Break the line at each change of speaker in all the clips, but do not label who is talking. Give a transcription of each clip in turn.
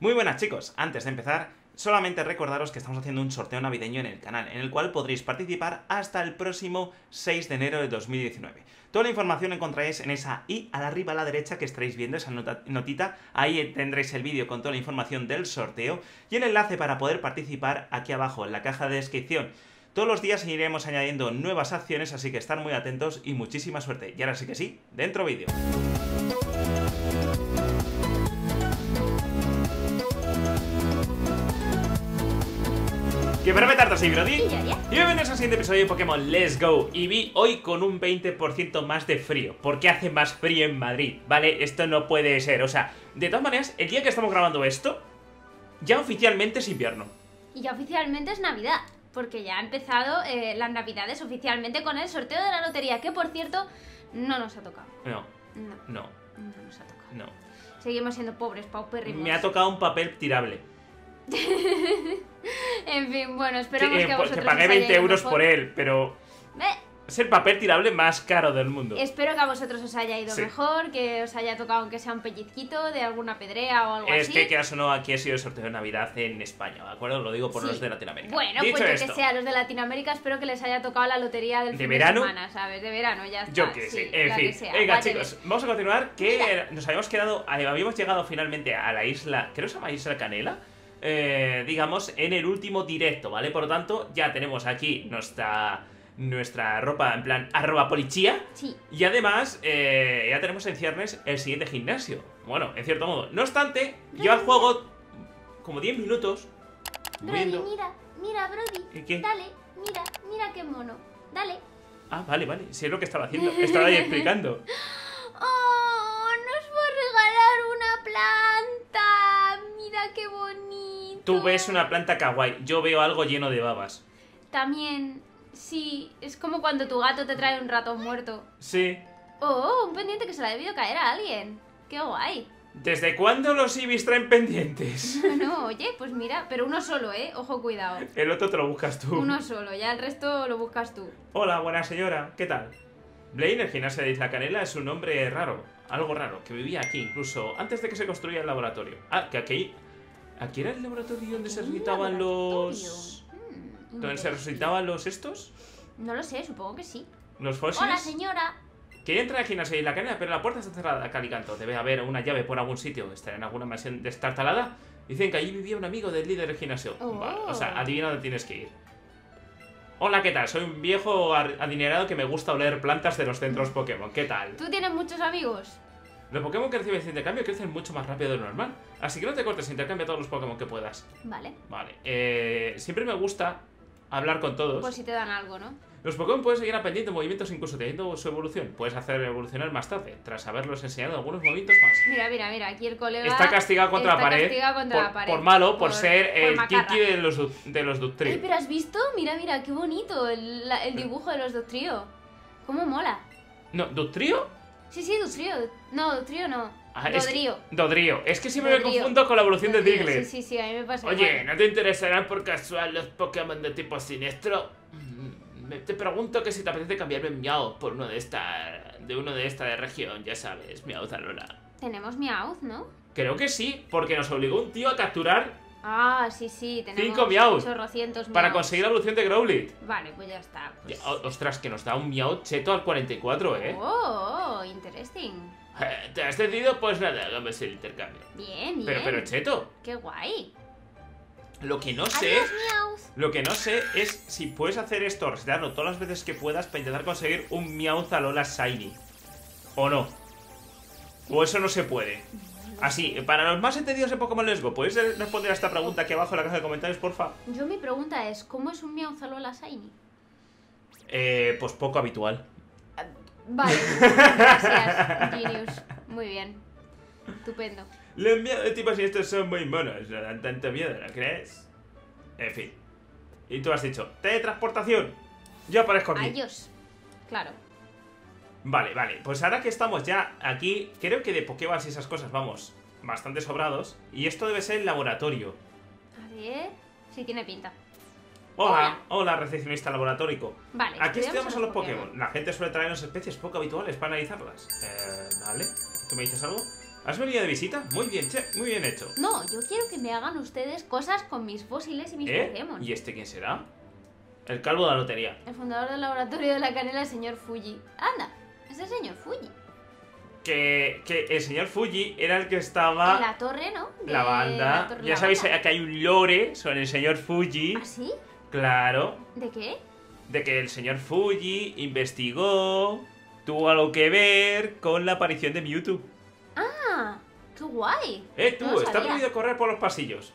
Muy buenas chicos, antes de empezar, solamente recordaros que estamos haciendo un sorteo navideño en el canal, en el cual podréis participar hasta el próximo 6 de enero de 2019. Toda la información encontraréis en esa i a la arriba a la derecha que estaréis viendo, esa notita, ahí tendréis el vídeo con toda la información del sorteo y el enlace para poder participar aquí abajo en la caja de descripción. Todos los días iremos añadiendo nuevas acciones, así que estar muy atentos y muchísima suerte. Y ahora sí que sí, dentro vídeo. ¿Qué para tarde soy Brody? Y bienvenidos al siguiente episodio de Pokémon Let's Go. Y vi hoy con un 20% más de frío Porque hace más frío en Madrid, ¿vale? Esto no puede ser, o sea, de todas maneras, el día que estamos grabando esto Ya oficialmente es invierno.
Y ya oficialmente es Navidad Porque ya ha empezado eh, las Navidades oficialmente con el sorteo de la lotería Que por cierto, no nos ha tocado.
No.
No,
no,
no nos ha tocado.
No.
Seguimos siendo pobres, paupérrimos.
Me ha tocado un papel tirable
en fin, bueno, esperamos que a
pues,
vosotros
Que pagué 20 euros por él, pero... Es el papel tirable más caro del mundo.
Espero que a vosotros os haya ido mejor, que os haya tocado aunque sea un pellizquito de alguna pedrea o algo
así.
Es
que, quieras o no, aquí ha sido el sorteo de Navidad en España, ¿de acuerdo? Lo digo por los de Latinoamérica.
Bueno, pues yo que sea, los de Latinoamérica espero que les haya tocado la lotería del
¿De fin verano?
de semana, ¿sabes? De verano, ya está.
Yo que sé, en fin. Venga, chicos, vamos a continuar, que nos habíamos quedado, habíamos llegado finalmente a la isla, creo que se llama Isla Canela, eh, digamos, en el último directo, ¿vale? Por lo tanto, ya tenemos aquí nuestra nuestra ropa en plan arroba policía.
Sí.
Y además, eh, ya tenemos en ciernes el siguiente gimnasio. Bueno, en cierto modo. No obstante, yo al juego como 10 minutos.
Brody, mira, mira, Brody.
¿Qué?
Dale, mira, mira qué mono. Dale.
Ah, vale, vale. Sí es lo que estaba haciendo. Estaba ahí explicando.
¡Oh! Nos va a regalar una planta. Mira qué bonito.
Tú ves una planta kawaii, yo veo algo lleno de babas.
También, sí, es como cuando tu gato te trae un ratón muerto.
Sí.
Oh, un pendiente que se le ha debido caer a alguien. ¡Qué guay!
¿Desde cuándo los ibis traen pendientes?
No, oye, pues mira, pero uno solo, ¿eh? Ojo, cuidado.
El otro te lo buscas tú.
Uno solo, ya el resto lo buscas tú.
Hola, buena señora, ¿qué tal? Blaine, el gimnasio de Isla Canela, es un hombre raro, algo raro, que vivía aquí incluso antes de que se construya el laboratorio. Ah, que aquí ¿Aquí era el laboratorio donde se resucitaban los... Mm, ¿Donde se resucitaban los estos?
No lo sé, supongo que sí.
¿Los fósiles?
Hola, señora.
Quería entrar al gimnasio y la canela, pero la puerta está cerrada calicanto. Debe haber una llave por algún sitio. ¿Estará en alguna mansión destartalada? Dicen que allí vivía un amigo del líder del gimnasio. o sea, oh. adivina dónde tienes que ir. Hola, ¿qué tal? Soy un viejo adinerado que me gusta oler plantas de los centros Pokémon. ¿Qué tal?
¿Tú tienes muchos amigos?
Los Pokémon que recibes intercambio crecen mucho más rápido de lo normal. Así que no te cortes, intercambia todos los Pokémon que puedas.
Vale.
Vale. Eh, siempre me gusta hablar con todos.
Pues si te dan algo, ¿no?
Los Pokémon pueden seguir aprendiendo movimientos incluso teniendo su evolución. Puedes hacer evolucionar más tarde, tras haberlos enseñado algunos movimientos más.
Mira, mira, mira, aquí el colega...
Está castigado contra
la
pared.
contra
por,
la pared.
Por malo, por, ser el Kiki de los, de los
Ay, pero ¿has visto? Mira, mira, qué bonito el, el dibujo de los Ductrio. ¿Cómo mola?
No, ¿Ductrio?
Sí, sí, Ductrio. No, Ductrio no.
Ah, Dodrío. Es Dodrío. Es que siempre me confundo con la evolución de Diglett.
Sí, sí, sí, a mí me pasa
Oye, ¿no te interesarán por casual los Pokémon de tipo siniestro? Mm, te pregunto que si te apetece cambiarme Miau por uno de esta de uno de esta de región, ya sabes, Miauz Alola.
Tenemos Miauz, ¿no?
Creo que sí, porque nos obligó un tío a capturar
Ah, sí, sí, tenemos
5 Miauz
para
conseguir la evolución de Growlithe.
Vale, pues ya está. Pues.
ostras, que nos da un Miau cheto al 44, ¿eh?
Oh interesting.
Eh, ¿Te has decidido? Pues nada, hagamos el intercambio.
Bien, bien.
Pero, pero, Cheto.
Qué guay.
Lo que no sé. lo que no sé es si puedes hacer esto, resetearlo todas las veces que puedas para intentar conseguir un Meowth Alola Shiny. ¿O no? O eso no se puede. Así, para los más entendidos de Pokémon Let's Go, ¿puedes responder a esta pregunta aquí abajo en la caja de comentarios, porfa?
Yo mi pregunta es, ¿cómo es un Meowth Alola Shiny?
Eh, pues poco habitual.
Vale, gracias, Genius. Muy bien. Estupendo.
Los miedos de tipo estos son muy monos, no dan tanto miedo, ¿no crees? En fin. Y tú has dicho, teletransportación. Yo aparezco aquí.
Adiós. Claro.
Vale, vale. Pues ahora que estamos ya aquí, creo que de Pokéball y esas cosas vamos bastante sobrados. Y esto debe ser el laboratorio.
A ver. Sí, tiene pinta.
Hola, hola, recepcionista laboratórico.
Vale,
Aquí estudiamos a los Pokémon. La gente suele traernos especies poco habituales para analizarlas. Eh, vale. ¿Tú me dices algo? ¿Has venido de visita? Muy bien, che, muy bien hecho.
No, yo quiero que me hagan ustedes cosas con mis fósiles y mis
¿Eh?
Pokémon.
¿Y este quién será? El calvo de la lotería.
El fundador del laboratorio de la canela, el señor Fuji. Anda, es el señor Fuji.
Que, que el señor Fuji era el que estaba...
En la torre, ¿no? De
La banda. ya
la
sabéis
banda.
que hay un lore sobre el señor Fuji.
¿Ah, sí?
Claro.
¿De qué?
De que el señor Fuji investigó, tuvo algo que ver con la aparición de Mewtwo.
Ah, qué guay.
Eh, tú,
No
está prohibido correr por los pasillos.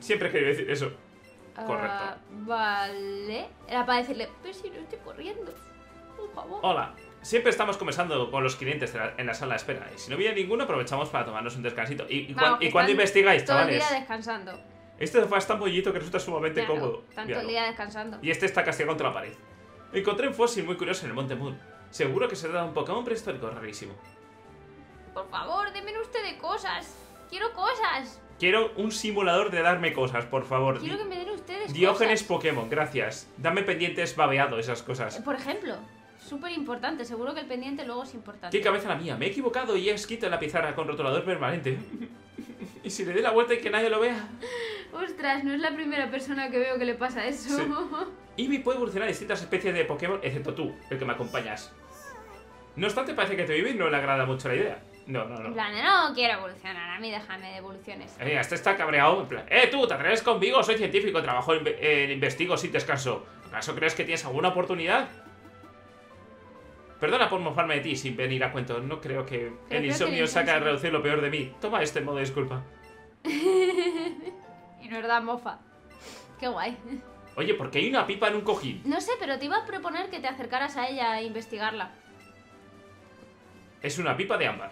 Siempre he querido decir eso. Correcto.
Ah, vale. Era para decirle, pero si no estoy corriendo. Por favor.
Hola. Siempre estamos conversando con los clientes la- en la sala de espera. Y si no viene ninguno, aprovechamos para tomarnos un descansito. ¿Y, y,
Vamos,
cuan- y
están
investigáis,
Todo el
chavales?
día descansando.
Este sofá es tan bollito que resulta sumamente cómodo.
Todo
Míralo.
el día descansando.
Y este está castigado contra la pared. Encontré un fósil muy curioso en el Monte Moon. Seguro que se trata de un Pokémon prehistórico rarísimo.
Por favor, denme usted de cosas. Quiero cosas.
Quiero un simulador de darme cosas, por favor.
Quiero que me den ustedes
Diógenes
cosas.
Pokémon, gracias. Dame pendientes babeado, esas cosas.
Por ejemplo, súper importante. Seguro que el pendiente luego es importante.
Qué cabeza la mía, me he equivocado y he escrito en la pizarra con rotulador permanente. y si le doy la vuelta y que nadie lo vea.
Ostras, no es la primera persona que veo que le pasa eso.
Sí. Eevee puede evolucionar distintas especies de Pokémon, excepto tú, el que me acompañas. No obstante, parece que a tu Eevee no le agrada mucho la idea. No, no,
En
no.
plan, de, no quiero evolucionar. A mí déjame de evoluciones.
Eh, este está cabreado, en plan, ¡Eh, tú, te atreves conmigo! Soy científico, trabajo en, en investigo sin descanso. ¿Acaso crees que tienes alguna oportunidad? Perdona por mofarme de ti sin venir a cuento. No creo que
creo
el insomnio saca a reducir lo peor de mí. Toma este modo de disculpa.
Y nos da mofa. Qué guay.
Oye, ¿por qué hay una pipa en un cojín?
No sé, pero te iba a proponer que te acercaras a ella a investigarla.
Es una pipa de ámbar.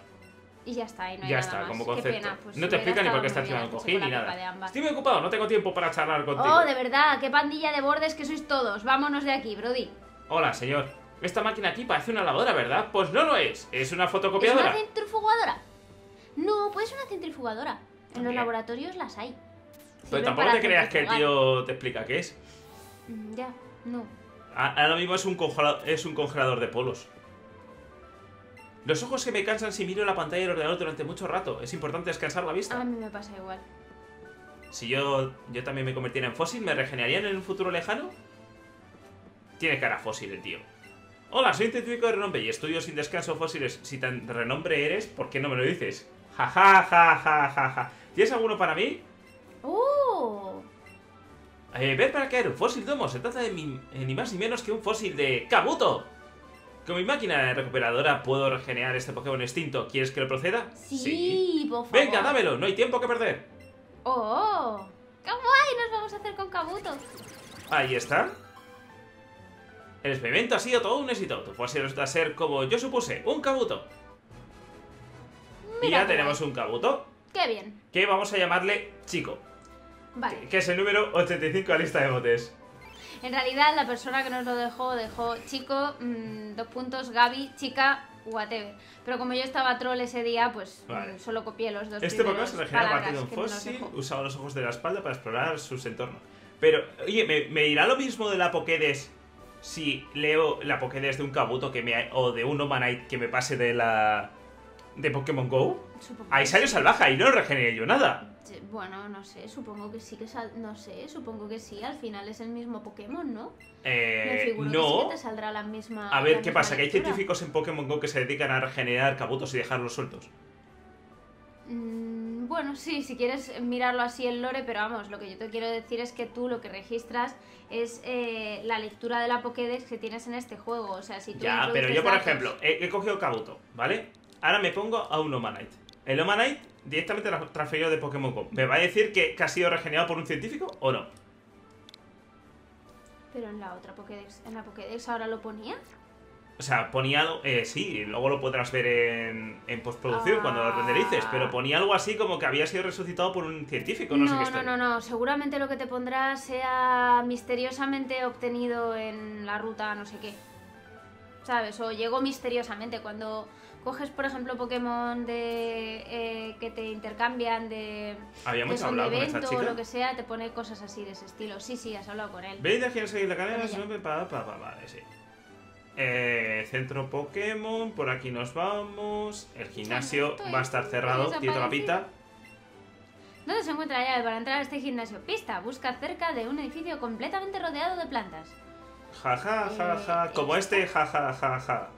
Y ya está, y no hay
ya
nada
está,
más.
como
Qué
concepto.
pena, pues
no te explica ni por qué está encima de un
bien
cojín ni nada. Estoy muy ocupado, no tengo tiempo para charlar contigo.
Oh, de verdad, qué pandilla de bordes que sois todos. Vámonos de aquí, Brody.
Hola, señor. Esta máquina aquí parece una lavadora, ¿verdad? Pues no lo es. Es una
¿Es una
fotocopiadora.
centrifugadora? No, pues es una centrifugadora. En los laboratorios las hay.
Pero tampoco te creas que el tío te explica qué es.
Mm, Ya, no.
Ahora mismo es un, congelador, es un congelador de polos. Los ojos se me cansan si miro la pantalla del ordenador durante mucho rato. Es importante descansar la vista.
A mí me pasa igual.
Si yo, yo también me convirtiera en fósil, ¿me regenerarían en un futuro lejano? Tiene cara fósil el tío. Hola, soy científico de renombre y estudio sin descanso fósiles. Si tan renombre eres, ¿por qué no me lo dices? Ja ja ja ja ja ja. ¿Tienes alguno para mí?
¡Oh!
Eh, ver para caer un fósil domo. Se trata de mi- eh, ni más ni menos que un fósil de Kabuto. Con mi máquina recuperadora puedo regenerar este Pokémon extinto. ¿Quieres que lo proceda?
Sí, por favor.
Venga, dámelo, no hay tiempo que perder.
¡Oh! ¡Qué guay nos vamos a hacer con Kabuto!
Ahí está. El experimento ha sido todo un éxito. Tu fósil resulta ser, como yo supuse, un Kabuto. y ya tenemos
guay.
un Kabuto
¡Qué bien!
que vamos a llamarle Chico.
Vale.
Que es el número 85 de la lista de botes.
En realidad, la persona que nos lo dejó, dejó chico, mm, dos puntos, Gaby, chica, whatever. Pero como yo estaba troll ese día, pues
Vale.
mm, solo copié los dos
Este Pokémon se regenera a partir de un fósil, usaba los ojos de la espalda para explorar sus entornos. Pero, oye, ¿me, me dirá lo mismo de la Pokédex si leo la Pokédex de un Kabuto que me, o de un Omanite que me pase de la... de Pokémon GO?
Supongo
Ahí salió
sí.
salvaje y no regeneré yo nada.
Sí, Bueno, no sé, supongo que sí que sal... No sé, supongo que sí, al final es el mismo Pokémon, ¿no? Me
Eh,
que sí
no.
que te saldrá la misma.
A ver, ¿qué
misma
pasa? Que hay
lectura.
científicos en Pokémon GO que se dedican a regenerar Kabutos y dejarlos sueltos.
Mm, bueno, sí, si quieres mirarlo así el lore, pero vamos, lo que yo te quiero decir es que tú lo que registras es eh, la lectura de la Pokédex que tienes en este juego. O sea, si tú
Ya, pero yo, por
datos-
ejemplo, he, he cogido Kabuto, ¿vale? Ahora me pongo a un Omanite. El Omanite directamente lo transferido de Pokémon GO. ¿Me va a decir que, que ha sido regenerado por un científico o no?
Pero en la otra Pokédex, en la Pokédex ahora lo ponía.
O sea, ponía algo, eh, sí, luego lo podrás ver en, en postproducción cuando lo
Ah.
renderices, pero ponía algo así como que había sido resucitado por un científico, no, sé qué
no,
historia.
no, no, seguramente lo que te pondrá sea misteriosamente obtenido en la ruta no sé qué. ¿Sabes? O llegó misteriosamente cuando coges, por ejemplo, Pokémon de eh, que te intercambian de que
Habíamos
son de
hablado con esta
evento o
chica.
lo que sea, te pone cosas así de ese estilo. Sí, sí, has hablado con él.
¿Veis de quién seguir la cadena? Vale, sí. Eh, centro Pokémon, por aquí nos vamos. El gimnasio va a estar cerrado, la pinta.
¿Dónde se encuentra la llave para entrar a este gimnasio? Pista, busca cerca de un edificio completamente rodeado de plantas.
Ja, ja, ja, ja.
Eh,
Como este, ja, ja, ja, ja.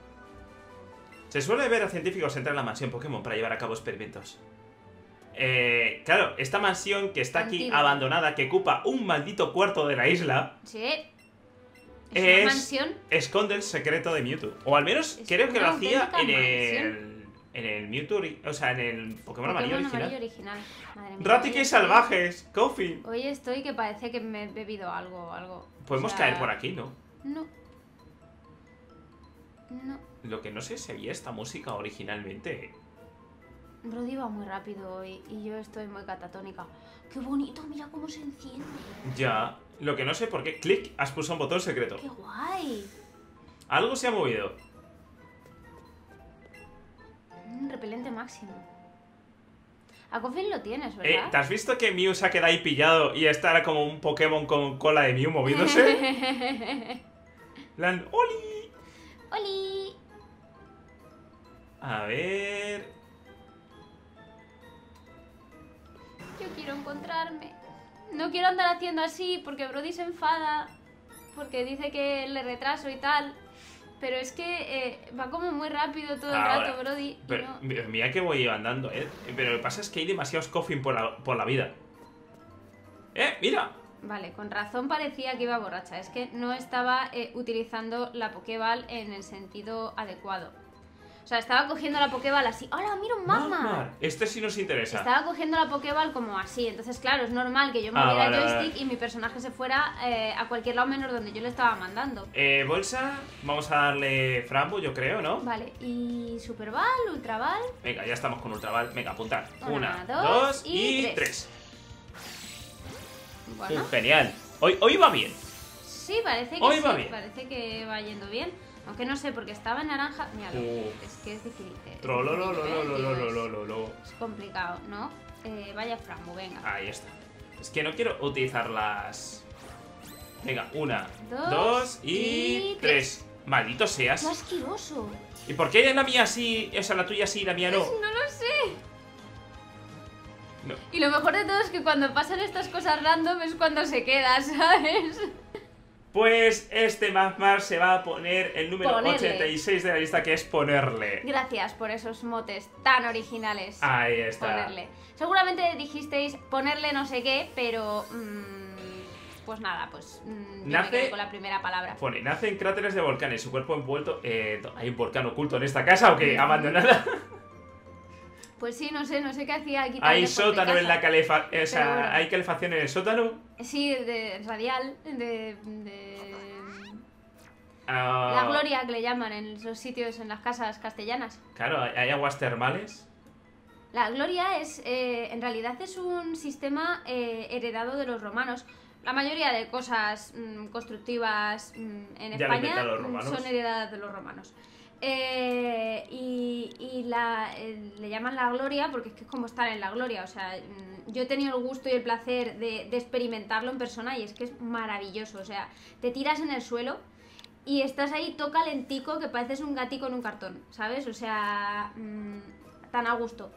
Se suele ver a científicos entrar en la mansión Pokémon para llevar a cabo experimentos. Eh, claro, esta mansión que está aquí abandonada, que ocupa un maldito cuarto de la isla,
Sí. Es,
Es-
una mansión.
esconde el secreto de Mewtwo. O al menos
Es
creo que lo hacía en el. En el Mewtwo, o sea, en el Pokémon, original.
amarillo original. Madre mía, hoy
salvajes, Kofi.
Hoy estoy que parece que me he bebido algo algo.
Podemos
O sea,
caer por aquí, ¿no?
No. No.
Lo que no sé si había esta música originalmente.
Brody va muy rápido hoy y yo estoy muy catatónica. ¡Qué bonito! Mira cómo se enciende.
Ya. Lo que no sé por qué. Clic, has pulsado un botón secreto.
¡Qué guay!
Algo se ha movido.
Un repelente máximo. A Coffin lo tienes,
Eh,
¿verdad?
¿Te has visto que Mew se ha quedado ahí pillado y está como un Pokémon con cola de Mew moviéndose? Plan, ¡Oli!
¡Oli!
A ver.
Yo quiero encontrarme. No quiero andar haciendo así porque Brody se enfada. Porque dice que le retraso y tal. Pero es que eh, va como muy rápido todo el
Ahora,
rato, Brody.
Pero,
no-
mira que voy andando, ¿eh? Pero lo que pasa es que hay demasiados coffin por la, por la vida. ¡Eh! ¡Mira!
Vale, con razón parecía que iba borracha. Es que no estaba eh, utilizando la Pokéball en el sentido adecuado. O sea, estaba cogiendo la Pokéball así. ¡Hola, mira un Magmar!
Este sí nos interesa.
Estaba cogiendo la Pokéball como así. Entonces, claro, es normal que yo
Ah,
moviera
vale,
joystick y mi personaje se fuera eh, a cualquier lado menos donde yo le estaba mandando.
Eh, bolsa, vamos a darle Frambo, yo creo, ¿no?
Vale, y Super Ball, Ultra Ball.
Venga, ya estamos con Ultraval. Venga, apuntar.
Una,
Una,
dos
dos,
y
y,
tres.
tres.
Bueno,
Uh, genial. Hoy, hoy va bien.
sí, parece que
hoy
sí,
va bien.
parece que va yendo bien. Aunque no sé, porque estaba en naranja. Es que es difícil. Eh, es complicado, ¿no? Vaya frambo, venga.
Ahí está. Es que no quiero utilizar las. Venga, una,
dos,
y, tres. Maldito seas.
¡Qué asqueroso!
¿Y por qué la mía sí, o sea, la tuya sí y la mía no?
No lo sé. Y lo mejor de todo es que cuando pasan estas cosas random es cuando se queda, ¿sabes?
Pues este Magmar se va a poner el número
Ponerle.
86 de la lista, que es ponerle.
Gracias por esos motes tan originales.
Ahí está.
Ponerle. Seguramente dijisteis ponerle no sé qué, pero. mm, pues nada, pues. mm, yo
Nace-
me con la primera palabra.
Pone, nace en cráteres de volcanes, su cuerpo envuelto... Eh, ¿Hay un volcán oculto en esta casa o qué? ¿Abandonada?
Pues sí, no sé, no sé qué hacía aquí.
¿Hay sótano en la calefacción? O sea. ¿hay calefacción en el sótano?
Sí, de radial, de. de...
Ah,
La gloria que le llaman en los sitios, en las casas castellanas.
Claro, ¿hay aguas termales?
La gloria es, eh, en realidad es un sistema eh, heredado de los romanos. La mayoría de cosas mm, constructivas mm, en
Ya
España son heredadas de los romanos. Eh, y eh, le llaman la gloria porque es que es como estar en la gloria. O sea, mm, yo he tenido el gusto y el placer de, experimentarlo en persona y es que es maravilloso. O sea, te tiras en el suelo y estás ahí todo calentico que pareces un gatico en un cartón, ¿sabes? O sea, mm, tan a gusto.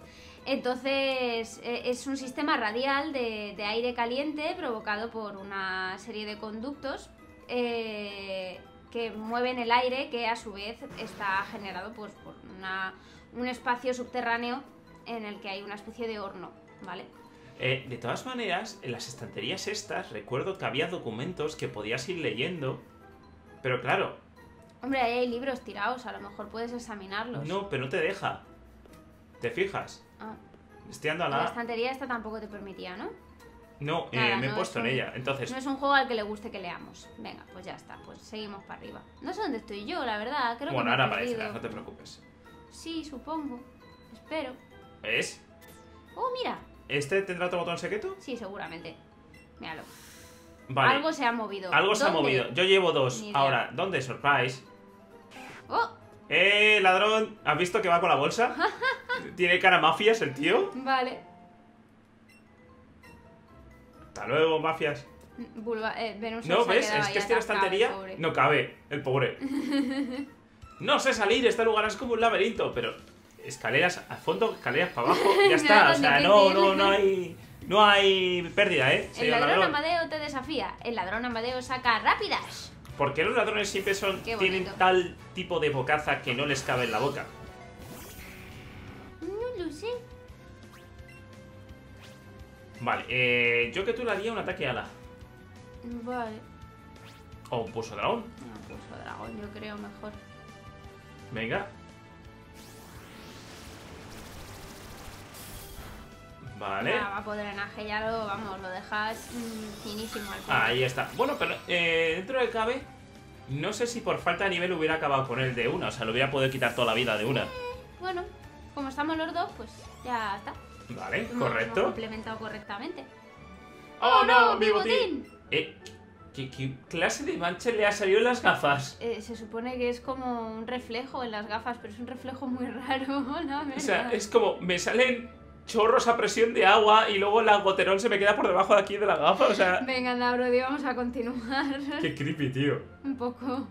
Entonces, eh, es un sistema radial de, de aire caliente provocado por una serie de conductos eh, que mueven el aire que a su vez está generado pues, por una- un espacio subterráneo en el que hay una especie de horno, ¿vale?
Eh, de todas maneras, en las estanterías estas, recuerdo que había documentos que podías ir leyendo. Pero claro,
Hombre, ahí hay libros tirados, a lo mejor puedes examinarlos.
no, pero no te deja. ¿Te fijas?
Ah,
Estoy dando a
la
la...
estantería esta tampoco te permitía, ¿no?
No, eh, me he
no,
puesto
es
en ella. Entonces,
No es un juego al que le guste que leamos. Venga, pues ya está, pues seguimos para arriba. No sé dónde estoy yo, la verdad, creo
bueno,
que
ahora aparecerá, no te preocupes.
Sí, supongo. Espero.
¿Ves?
Oh, mira.
¿Este tendrá otro botón secreto?
Sí, seguramente. Míralo.
Vale.
Algo se ha movido.
Algo se ha movido. Yo llevo dos. Ahora, ¿dónde? Surprise.
Oh,
¡Eh, ladrón! ¿Has visto que va con la bolsa? ¿Tiene cara mafias el tío?
vale.
Hasta luego, mafias.
Bulba- eh,
No,
se
¿ves? Es que
atascado,
estantería. No cabe, el pobre. No sé salir, este lugar es como un laberinto, pero escaleras al fondo, escaleras para abajo, ya está. O sea, no, no, no hay. No hay pérdida, ¿eh?
El ladrón
ladrón.
Amadeo te desafía. El ladrón Amadeo saca rápidas.
¿Por qué los ladrones siempre son, tienen tal tipo de bocaza que no les cabe en la boca?
No lo sé.
Vale, eh, yo que tú le haría un ataque ala.
Vale.
O un pulso dragón.
No, pulso dragón, yo creo mejor.
Venga. Vale.
Nada, va por drenaje, ya lo, vamos, lo dejas mm, finísimo al final.
Ahí está. Bueno, pero eh, dentro de cabe, no sé si por falta de nivel hubiera acabado con él de una. O sea, lo hubiera podido quitar toda la vida de una.
Bueno, como estamos los dos, pues ya está.
Vale,
hemos
correcto.
complementado correctamente.
¡Oh, no!
mi
¡Mi botín! Eh, ¿qué, qué clase de mancha le ha salido en las gafas?
Eh, se supone que es como un reflejo en las gafas, pero es un reflejo muy raro, la
O sea,
verdad.
es como, me salen chorros a presión de agua y luego la goterón se me queda por debajo de aquí de la gafa. O sea,
Venga, anda, Brody, vamos a continuar.
qué creepy, tío.
un poco.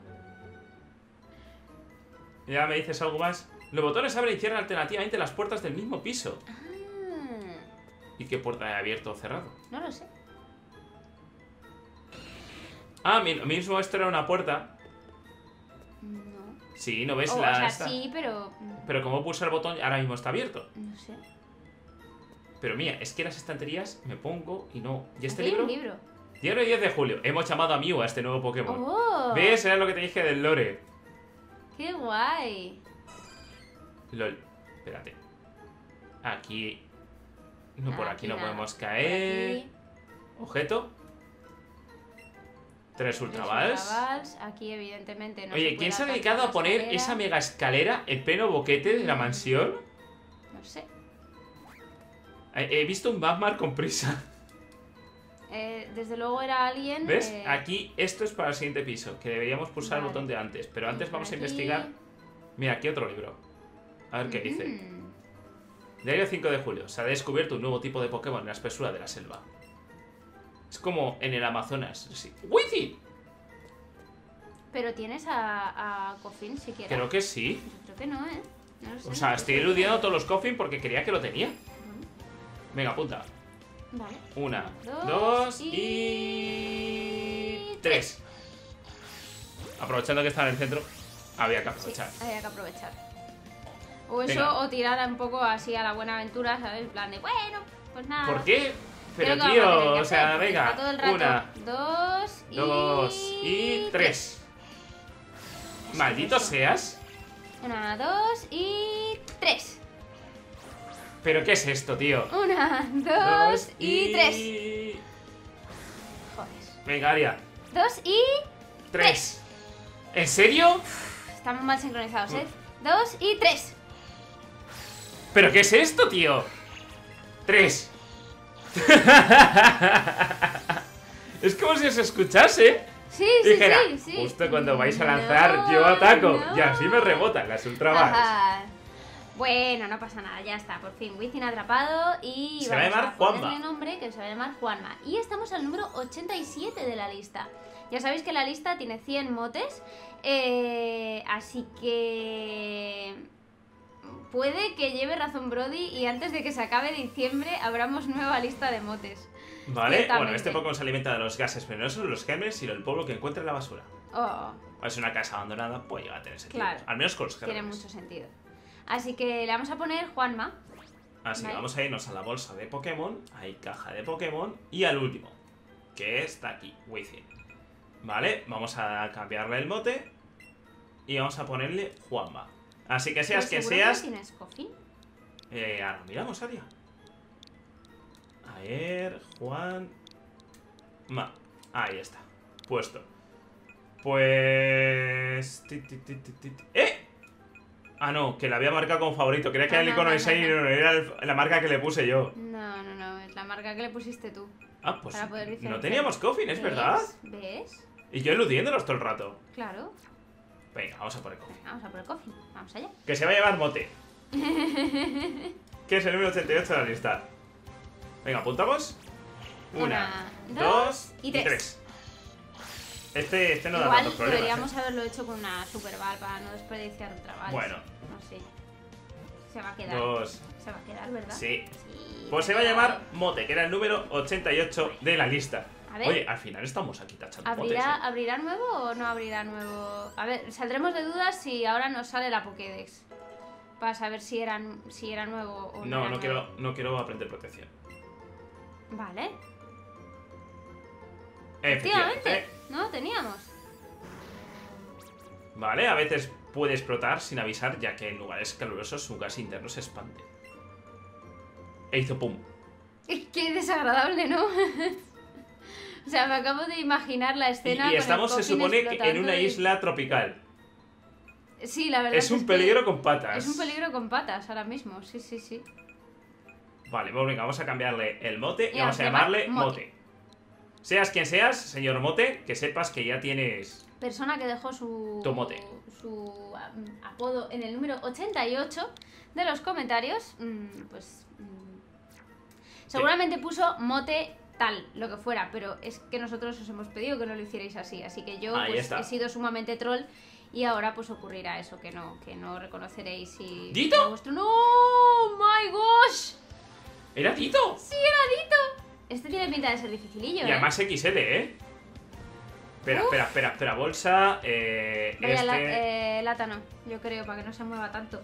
¿Ya me dices algo más? Los botones abren y cierran alternativamente las puertas del mismo piso.
Ah,
¿Y qué puerta he abierto o cerrado?
no lo sé.
Ah, mi- mismo esto era una puerta.
No.
Sí, ¿no ves
O,
la
o sea,
esta?
sí, pero. mm,
Pero como pulsa el botón, ahora mismo está abierto.
No sé.
Pero mira, es que las estanterías me pongo y no. ¿Y este
Aquí hay
libro?
un libro.
Diario 10 de julio. Hemos llamado a Mew a este nuevo Pokémon.
¡Oh!
¿Ves? Era lo que te dije del lore.
¡Qué guay!
LOL. Espérate. Aquí. No, por aquí, no
nada.
podemos caer. Objeto. Tres ultravals.
Aquí, evidentemente, no
Oye,
se
¿quién se ha dedicado a poner
escalera.
esa mega escalera en pleno boquete de la
Mm.
mansión?
No sé.
He visto un Batman con prisa.
Eh, desde luego era alguien.
¿Ves?
eh,
Aquí esto es para el siguiente piso, que deberíamos pulsar el botón de antes. Pero antes vamos a investigar. Mira, aquí otro libro. A ver qué dice. Diario 5 de julio. Se ha descubierto un nuevo tipo de Pokémon en la espesura de la selva. Es como en el Amazonas. Sí.
Pero tienes a, a Coffin siquiera.
Creo que sí.
Yo creo que no, ¿eh? No lo sé.
O sea, estoy eludiendo todos los coffin porque creía que lo tenía. Venga, apunta.
Vale.
Una,
Dos
dos
y
y... tres. Aprovechando que está en el centro, había que
Sí,
aprovechar.
había que aprovechar. O eso,
Venga.
o tirar un poco así a la buena aventura, ¿sabes? En plan de, bueno, pues nada.
¿Por qué? Pero
Creo
tío, o sea,
hacer,
venga,
está todo el rato.
una,
Dos y...
dos y tres. Maldito seas.
Una, dos y tres.
¿Pero qué es esto, tío?
Una, dos, y... tres. Joder.
Venga, Aria.
Dos y...
Tres. ¿En serio?
Estamos mal sincronizados, ¿eh? Dos y tres.
¿Pero qué es esto, tío? Tres. es como si os escuchase.
Sí, sí,
dijera,
sí, sí.
justo cuando vais a lanzar,
No,
yo ataco.
no.
Y así me rebotan las.
Ajá. Bueno, no pasa nada, ya está, por fin, Wizzing atrapado y
Se va a llamar Juanma.
nombre que se va a llamar Juanma. Y estamos al número 87 de la lista. Ya sabéis que la lista tiene 100 motes, eh, así que puede que lleve razón Brody y antes de que se acabe diciembre abramos nueva lista de motes.
Vale, bueno, este Pokémon se alimenta de los gases venenosos, los gérmenes, sino el polvo que encuentra en la basura.
Oh,
Es una casa abandonada, pues llegar a tener sentido.
Claro.
Al menos con los
tiene
gérmenes.
mucho sentido. Así que le vamos a poner Juanma.
Así que
Vale.
vamos a irnos a la bolsa de Pokémon, hay caja de Pokémon y al último, que está aquí, Wizzing. Vale, vamos a cambiarle el mote y vamos a ponerle Juanma. Así que seas
¿Pero
quien
seguro que
seas,
tienes Coffin?
eh, ahora miramos, Aria. A ver, Juan... Ma. Ahí está, puesto. Pues... ¡Eh! Ah, no, que la había marcado como favorito. Creía que
Ah,
era el
no,
icono
no,
de
no,
Shiny,
no.
no, era la marca que le puse yo.
No, no, no, es la marca que le pusiste tú.
Ah, pues
Para poder
no teníamos coffin, es
¿Ves?
verdad.
¿Ves?
Y yo eludiéndolos todo el rato.
Claro.
Venga, vamos a por el coffin.
Vamos a por el coffin. Vamos allá.
Que se va a llevar mote. que es el número 88 de la lista. Venga, apuntamos. Una,
Una,
dos y
y
tres. Este, este no da
Igual
tantos problemas.
deberíamos
¿eh?
haberlo hecho con una super bal para no desperdiciar otra bal.
Bueno.
No sé. Se va a quedar.
Dos.
Se va a quedar, ¿verdad?
Sí.
Sí,
Pues se va a llamar Mote, que era el número 88 de la lista.
A ver.
Oye, al final estamos aquí tachando.
¿Abrirá,
¿eh?
¿Abrirá nuevo o no abrirá nuevo? A ver, saldremos de dudas si ahora nos sale la Pokédex. Para saber si era, si era nuevo o no.
No, no quiero, no quiero aprender protección.
Vale.
Efectivamente.
Efectivamente. No, teníamos.
Vale, a veces puede explotar sin avisar, ya que en lugares calurosos su gas interno se expande. E hizo pum.
Qué desagradable, ¿no? o sea, me acabo de imaginar la
Y,
escena.
y
con el
estamos, se supone, que en una
y-
isla tropical.
Sí, la verdad.
Es un peligro con patas.
Es un peligro con patas ahora mismo, sí, sí, sí.
Vale, pues venga, vamos a cambiarle el mote y
Y
vamos a
a llamar
llamarle
Mote.
mote. Seas quien seas, señor Mote, que sepas que ya tienes.
Persona que dejó su.
Tu mote.
Su um, apodo en el número 88 de los comentarios, mm, pues. mm, seguramente puso mote tal, lo que fuera, pero es que nosotros os hemos pedido que no lo hicierais así, así que yo pues, he sido sumamente troll y ahora pues ocurrirá eso, que no, que no reconoceréis si...
¿Dito?
vuestro... ¡No! ¡My gosh!
¡Era Tito!
¡Sí, era Dito! Este tiene pinta de ser dificilillo,
Y
¿eh?
además XL, ¿eh? Espera, espera, espera, espera, bolsa. Eh,
Vaya,
este.
la- eh, látano, yo creo, para que no se mueva tanto.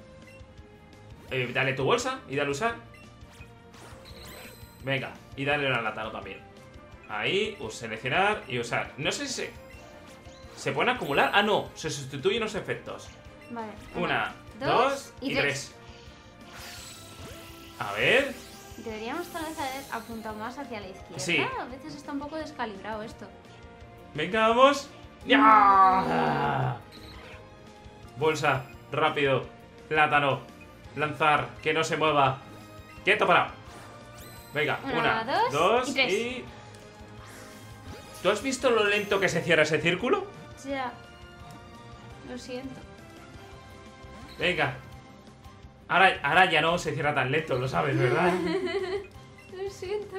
Eh, dale tu bolsa y dale usar. Venga, y dale una látano también. Ahí, seleccionar y usar. No sé si se. ¿Se pueden acumular? Ah, no, se sustituyen los efectos.
Vale.
Una, dos y tres. A ver.
Deberíamos tal vez haber apuntado más hacia la izquierda.
Sí.
A veces está un poco descalibrado esto.
Venga, vamos. ¡Ya! Bolsa, rápido. Plátano. Lanzar, que no se mueva. Quieto, parado. Venga,
Una,
una,
dos
dos,
y tres.
y. ¿Tú has visto lo lento que se cierra ese círculo?
Ya. Lo siento.
Venga. Ahora, ahora ya no se cierra tan lento, lo sabes, ¿verdad?
Lo siento.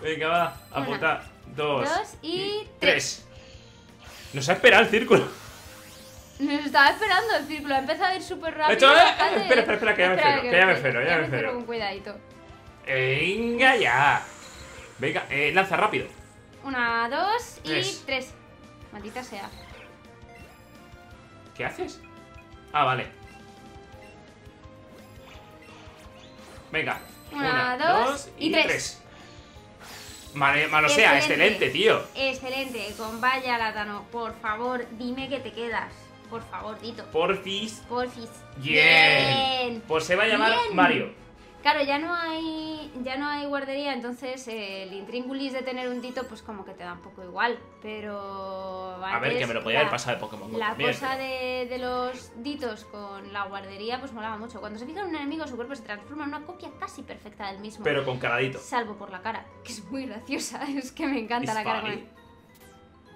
Venga, va.
Una,
Apunta. Dos.
dos y
tres. Nos ha esperado el círculo.
Nos estaba esperando el círculo. Ha empezado a ir súper rápido.
hecho, eh, espera, espera, espera, que ya me freno, que ya me freno, ya me
con cuidadito.
Venga ya. Venga, eh, lanza rápido.
Una, dos y
Tres.
tres. Maldita sea.
¿Qué haces? Ah, vale. Venga.
Una, dos y tres.
Vale, malo sea,
Excelente.
tío.
Excelente. Con vaya látano. Por favor, dime que te quedas. Por favor, Dito.
Porfis.
Porfis.
Bien. Pues se va a llamar
Bien.
Mario.
Claro, ya no hay ya no hay guardería, entonces eh, el intríngulis de tener un Dito pues como que te da un poco igual, pero
A ver,
antes
que me lo podía haber
la-
pasado de Pokémon
La
también,
cosa
pero-
de, de los ditos con la guardería pues molaba mucho. Cuando se fija en un enemigo su cuerpo se transforma en una copia casi perfecta del mismo.
Pero con caladito.
Salvo por la cara, que es muy graciosa. Es que me encanta
It's
la cara con.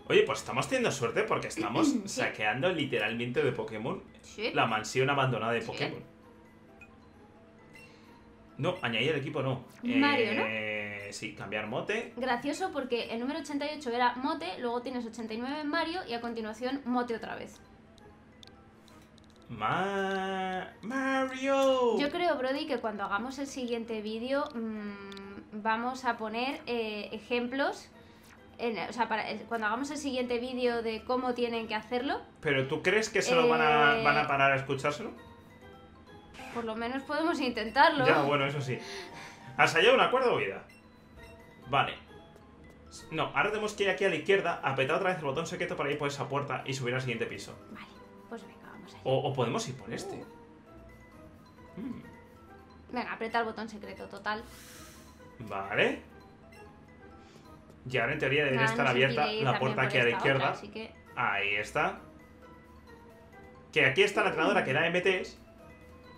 Oye, pues estamos teniendo suerte porque estamos saqueando literalmente de Pokémon
Sí.
la mansión abandonada de
Sí.
No, añadir el equipo no.
Mario, ¿no?
Eh, Sí, cambiar mote.
Gracioso porque el número 88 era Mote, luego tienes 89 en Mario y a continuación Mote otra vez.
Ma... Mario.
Yo creo, Brody, que cuando hagamos el siguiente vídeo mm, vamos a poner eh, ejemplos. en- o sea, para, eh, cuando hagamos el siguiente vídeo de cómo tienen que hacerlo,
¿Pero tú crees que se lo van a,
Eh,
van a parar a escuchárselo?
Por lo menos podemos intentarlo.
Ya, bueno, eso sí. ¿Has hallado un acuerdo, vida? Vale. No, ahora tenemos que ir aquí a la izquierda, apretar otra vez el botón secreto para ir por esa puerta y subir al siguiente piso.
Vale, pues venga, vamos allá.
O, o podemos ir por este. Mm,
Venga, aprieta el botón secreto, total.
Vale. Y ahora en teoría debería estar abierta la puerta aquí a la izquierda.
otra, así que...
Ahí está. Que aquí está la entrenadora que da MTs.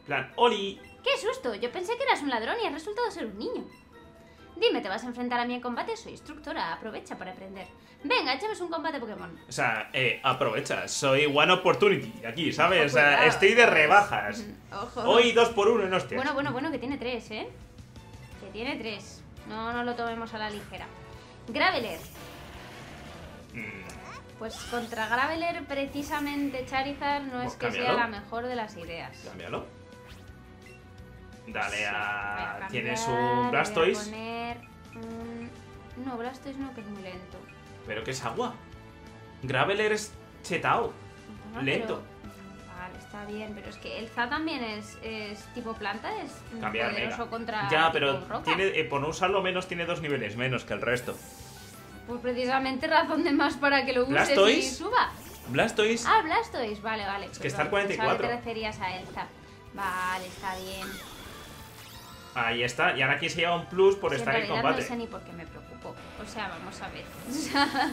Plan, ¡Oli!
¡Qué susto! Yo pensé que eras un ladrón y has resultado ser un niño. Dime, ¿te vas a enfrentar a mí en combate? Soy instructora, aprovecha para aprender. Venga, échame un combate Pokémon.
O sea, eh, aprovecha, soy One Opportunity aquí, ¿sabes?
Ojo,
o sea, estoy de rebajas.
Ojo.
Hoy dos por uno en hostias.
Bueno, bueno, bueno, que tiene tres, ¿eh? Que tiene tres. No nos lo tomemos a la ligera. Graveler.
Mm,
Pues contra Graveler, precisamente Charizard no es
Pues
que sea la mejor de las ideas.
cámbialo. Dale
voy
a...
cambiar,
Tienes
le voy
un
a
Blastoise,
poner un- No, Blastoise no, que es muy lento.
pero que es agua. Graveler es chetao.
Bueno,
Lento.
pero- Vale, está bien, pero es que el Z también es, es tipo planta, es
Cambiar
poderoso
mega.
contra
Ya, pero
roca.
tiene, eh, por no usarlo menos tiene dos niveles menos que el resto.
Pues precisamente razón de más para que lo uses y
Blastoise.
suba.
Blastoise,
Ah, Blastoise, vale, vale.
Es que está al
Perdón, pensaba
44.
que te referías a Elsa. Vale, está bien.
Ahí está. Y ahora aquí se lleva un plus por
en
estar en
realidad
combate.
no sé ni por qué me preocupo. O sea, vamos a ver. O sea,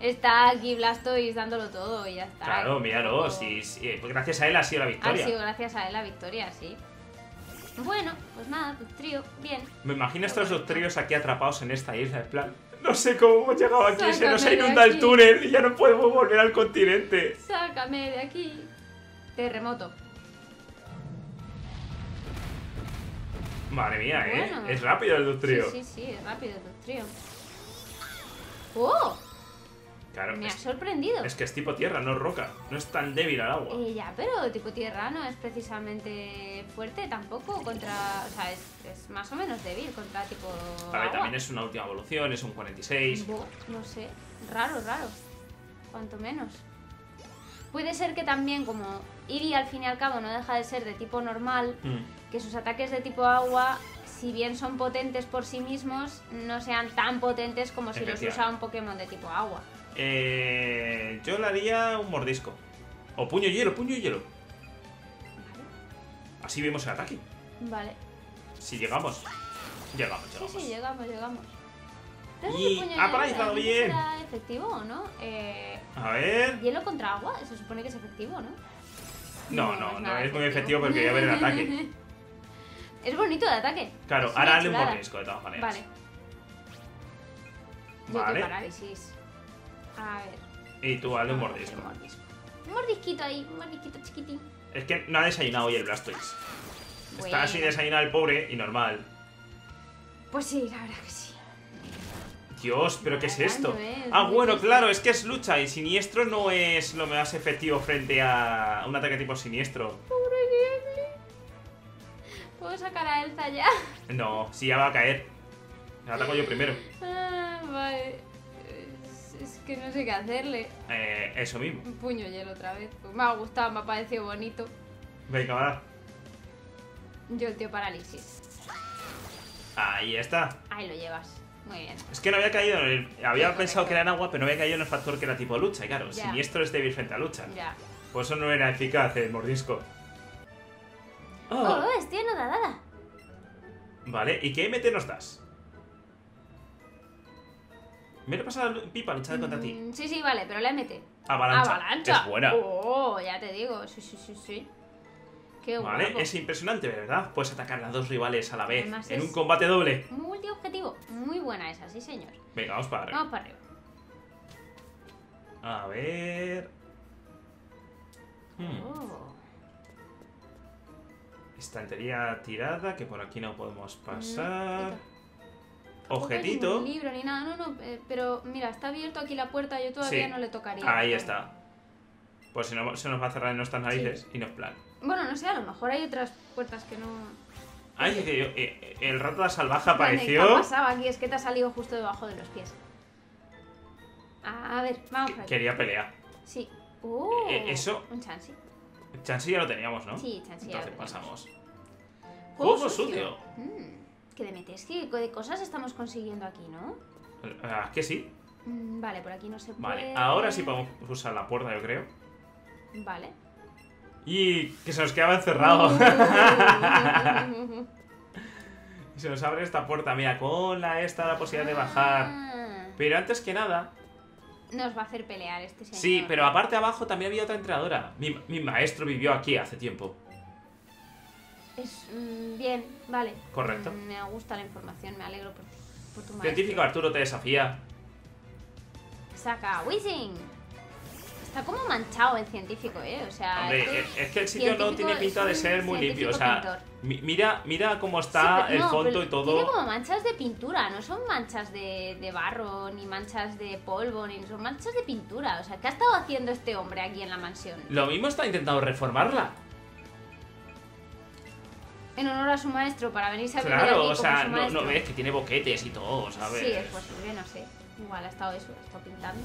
está aquí Blastoise dándolo todo y ya está.
Claro, míralo.
tampoco-
Sí, sí, pues gracias a él ha sido la
Ha
victoria.
sido gracias a él la victoria, sí. Bueno, pues nada, tu trío, bien.
Me imagino estos dos tríos aquí atrapados en esta isla. En plan, no sé cómo hemos llegado aquí. se nos ha inundado el túnel y ya no podemos volver al continente.
Sácame de aquí. Terremoto.
Madre mía, ¿eh? Es rápido el dos trío.
Sí, sí, sí, es rápido tu trío. ¡Oh!
Claro,
Me ha
es,
sorprendido.
es que es tipo tierra, no roca. No es tan débil al agua.
Eh, ya, pero tipo tierra no es precisamente fuerte tampoco contra... O sea, es, es más o menos débil contra tipo agua.
también es una última evolución, es un 46.
Bo- no sé, raro, raro. Cuanto menos. Puede ser que también como Iri al fin y al cabo no deja de ser de tipo normal,
Mm.
Que sus ataques de tipo agua, si bien son potentes por sí mismos, no sean tan potentes como si los usa un Pokémon de tipo agua.
Eh, yo le haría un mordisco. O puño hielo, puño hielo. Así vemos el ataque.
Vale.
Si llegamos. Llegamos,
Sí,
llegamos.
sí, llegamos, llegamos. ¿Sabes
Y ha paralizado bien.
será efectivo o no? Eh,
A ver.
hielo contra agua, se supone que es efectivo, ¿no?
No, no, no,
nada
es muy efectivo porque voy a ver el ataque.
es bonito de ataque.
Claro, ahora hazle un mordisco de todas maneras.
Vale. Yo
Vale.
qué parálisis. A ver.
Y tú hazle un mordisco.
un mordisco. Un mordisquito ahí, un mordisquito chiquitín.
Es que no ha desayunado hoy el Blastoise. Está así desayunado el pobre y normal.
Pues sí, la verdad que sí.
Dios, pero ¿qué es esto?
eh, es
Ah, bueno,
difícil.
claro, es que es lucha y siniestro no es lo más efectivo frente a un ataque tipo siniestro.
Pobre Ghibli. ¿Puedo sacar a Elsa ya?
No, si ya va a caer. La ataco yo primero.
Ah, vale. Es, es que no sé qué hacerle.
Eh, eso mismo.
Un puño hielo otra vez. Pues me ha gustado, me ha parecido bonito.
Venga, va.
Yo el tío parálisis.
Ahí está.
Ahí lo llevas. Muy bien.
Es que no había caído en el... Había pensado que era en agua, pero no había caído en el factor que era tipo lucha. Y claro,
Ya.
siniestro es débil frente a lucha.
Ya.
Por eso no era eficaz el mordisco.
Oh,
Oh,
estoy nadada.
Vale, ¿y qué MT nos das? Me lo he pasado pipa luchando contra ti.
Mm, Sí, sí, vale, pero la MT.
Avalancha.
Avalancha.
Es buena.
Oh, ya te digo. Sí, sí, sí, sí. Qué
Vale,
guapo.
es impresionante, ¿verdad? Puedes atacar a dos rivales a la vez
Además
en un combate doble.
Multiobjetivo. Muy buena esa, sí, señor.
Venga, vamos para arriba.
Vamos para arriba.
A ver. Hmm,
Oh.
Estantería tirada, que por aquí no podemos pasar.
Tampoco hay
Objetito.
libro ni nada, no, no, eh, pero mira, está abierto aquí la puerta, yo todavía
Sí.
no le tocaría.
Ahí está. Pues si no, se nos va a cerrar en nuestras narices y nos plan.
Bueno, no sé, a lo mejor hay otras puertas que no.
Ay, que yo- eh, el rata salvaje
Vale, ¿Qué ha
apareció.
pasado aquí? Es que te ha salido justo debajo de los pies. A ver, vamos para aquí.
Quería pelear.
Sí. Uh,
Eh, eso-
Un chansi.
Chansey ya lo teníamos, ¿no?
Sí, chansi. ya lo
Entonces pasamos.
Juego
Juego sucio.
Mm, que de metes, que de cosas estamos consiguiendo aquí, ¿no?
Ah, que sí.
Mm, vale, por aquí no se puede.
Vale, ahora sí podemos usar la puerta, yo creo.
Vale.
Y que se nos quedaba encerrado. Y se nos abre esta puerta, mira, con la esta la posibilidad de bajar.
Ah,
Pero antes que nada,
Nos va a hacer pelear este señor.
sí, pero aparte abajo también había otra entrenadora. Mi, mi maestro vivió aquí hace tiempo.
Es mm, bien, vale.
Correcto.
Mm, me gusta la información, me alegro por, por tu maestro.
Científico Arturo te desafía.
Saca Wizzing. Está como manchado el científico, ¿eh? O sea,
Hombre, es- es que el sitio no tiene pinta de ser muy limpio. O sea,
pintor.
mira, mira cómo está el
no,
fondo y todo.
Tiene como manchas de pintura, no son manchas de, de barro, ni manchas de polvo, ni son manchas de pintura. O sea, ¿qué ha estado haciendo este hombre aquí en la mansión?
Lo mismo está intentando reformarla.
En honor a su maestro, para venirse a aquí
Claro, o sea, no, no ves que tiene boquetes y todo, ¿sabes?
Sí, es posible, no sé. Igual ha estado eso, ha estado pintando.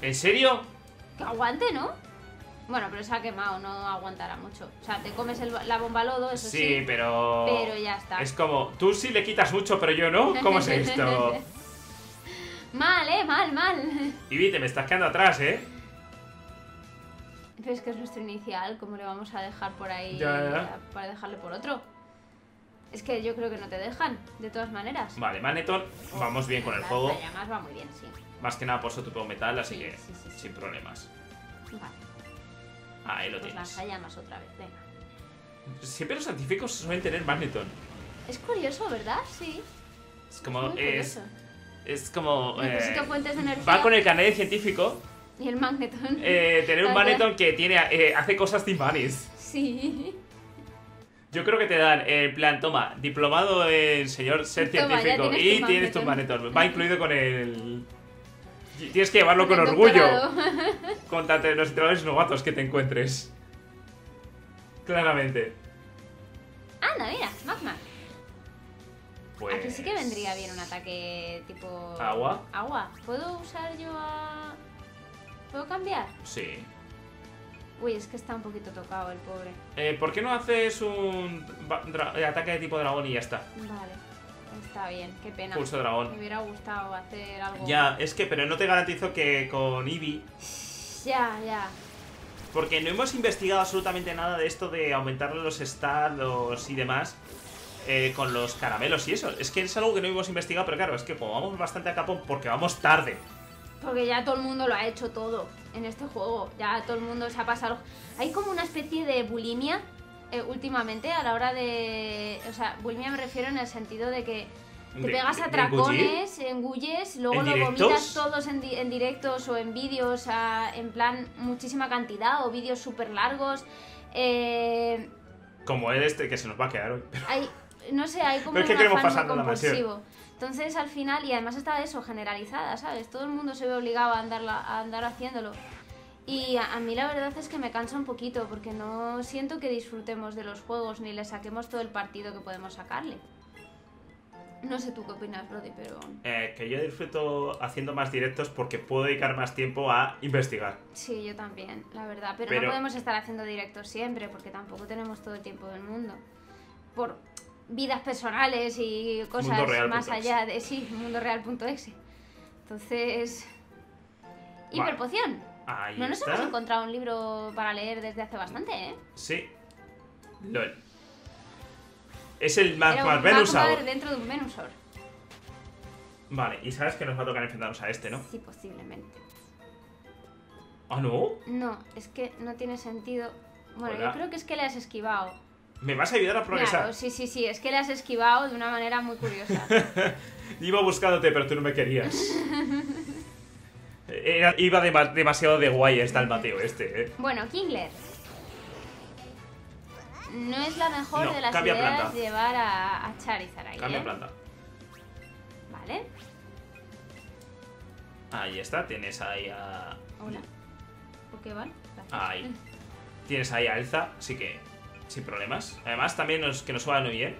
¿En serio?
Que aguante, ¿no? Bueno, pero se ha quemado, no aguantará mucho. O sea, te comes el- la bomba lodo, eso sí.
Sí, pero.
Pero ya está.
Es como, tú sí le quitas mucho, pero yo no. ¿Cómo es esto?
mal, eh, mal, mal.
Ibi, te me estás quedando atrás, ¿eh?
Pero es que es nuestro inicial, ¿cómo le vamos a dejar por ahí
ya, ya.
para dejarle por otro? Es que yo creo que no te dejan, de todas maneras.
Vale, Magneton, vamos bien con el juego.
llamas va muy bien, sí.
Más que nada por su tipo metal, así
Sí,
que
sí, sí, sí.
sin problemas.
Vale,
Ahí lo
pues
tienes.
lanzallamas otra vez, venga.
Siempre los científicos suelen tener Magneton.
Es curioso, ¿verdad? Sí.
Es como. Es, como.
Necesito
eh,
fuentes de energía.
va con el carnet de científico
Y el magneton.
eh, tener un Magneton que tiene, eh, hace cosas timpanis.
Sí.
Yo creo que te dan en plan, toma, diplomado en señor ser
Toma,
científico
tienes
y
tu
tienes tu.
Magneton.
Va incluido con el. Tienes que llevarlo con
El
orgullo contra los entrenadores novatos que te encuentres. Claramente.
Anda, mira, magma.
Pues.
Aquí sí que vendría bien un ataque tipo.
¿Agua?
Agua. ¿Puedo usar yo a. ¿Puedo cambiar?
Sí.
Uy, es que está un poquito tocado el pobre.
Eh, ¿Por qué no haces un eh, ataque de tipo dragón y ya está?
Vale. Está bien, qué pena.
Pulso
Me
dragón.
hubiera gustado hacer algo.
Ya, es que, pero no te garantizo que con Eevee
Ya, ya.
Porque no hemos investigado absolutamente nada de esto de aumentarle los estados y demás eh, con los caramelos y eso. Es que es algo que no hemos investigado, pero claro, es que como vamos bastante a capo porque vamos tarde.
Porque ya todo el mundo lo ha hecho todo en este juego. Ya todo el mundo se ha pasado. Hay como una especie de bulimia eh, últimamente a la hora de. O sea, bulimia me refiero en el sentido de que te
De-
pegas a tracones, engulles, luego
¿En
lo
directos?
vomitas todos en, di- en directos o en vídeos, en plan muchísima cantidad o vídeos súper largos. Eh,
Como el este que se nos va a quedar hoy.
hay, no sé, hay como
Pero es que
un
queremos
afán muy
pasarnos la mansión.
Entonces al final, y además está eso, generalizada, ¿sabes? Todo el mundo se ve obligado a, andarla, a andar haciéndolo. Y a, a mí la verdad es que me cansa un poquito, porque no siento que disfrutemos de los juegos ni le saquemos todo el partido que podemos sacarle. No sé tú qué opinas, Brody, pero
Eh, que yo disfruto haciendo más directos porque puedo dedicar más tiempo a investigar.
sí, yo también, la verdad. Pero,
Pero-
no podemos estar haciendo directos siempre, porque tampoco tenemos todo el tiempo del mundo. Por vidas personales y cosas más allá de sí, mundoreal.exe. Entonces. Hiperpoción.
Ahí
No nos
está.
hemos encontrado un libro para leer desde hace bastante, ¿eh?
Sí. LOL. Es el
un
Venusaur.
Dentro de un Venusaur.
Vale, y sabes que nos va a tocar enfrentarnos a este, ¿no?
Sí, posiblemente.
Ah, no.
No, es que no tiene sentido. Bueno,
Hola.
yo creo que es que le has esquivado.
¿Me vas a ayudar a progresar?
Claro, sí, sí, sí, es que le has esquivado de una manera muy curiosa.
Iba buscándote, pero tú no me querías. Era- iba dema- demasiado de guay está el Mateo este, ¿eh?
Bueno, Kingler. No es la mejor
No,
de las ideas
planta.
llevar a, a Charizard ahí,
Cambia
¿eh?
planta.
Vale.
Ahí está, tienes ahí a...
Hola. Pokéball. Gracias.
Ahí. Tienes ahí a Elza, así que sin problemas. Además, también nos, que nos juega muy bien.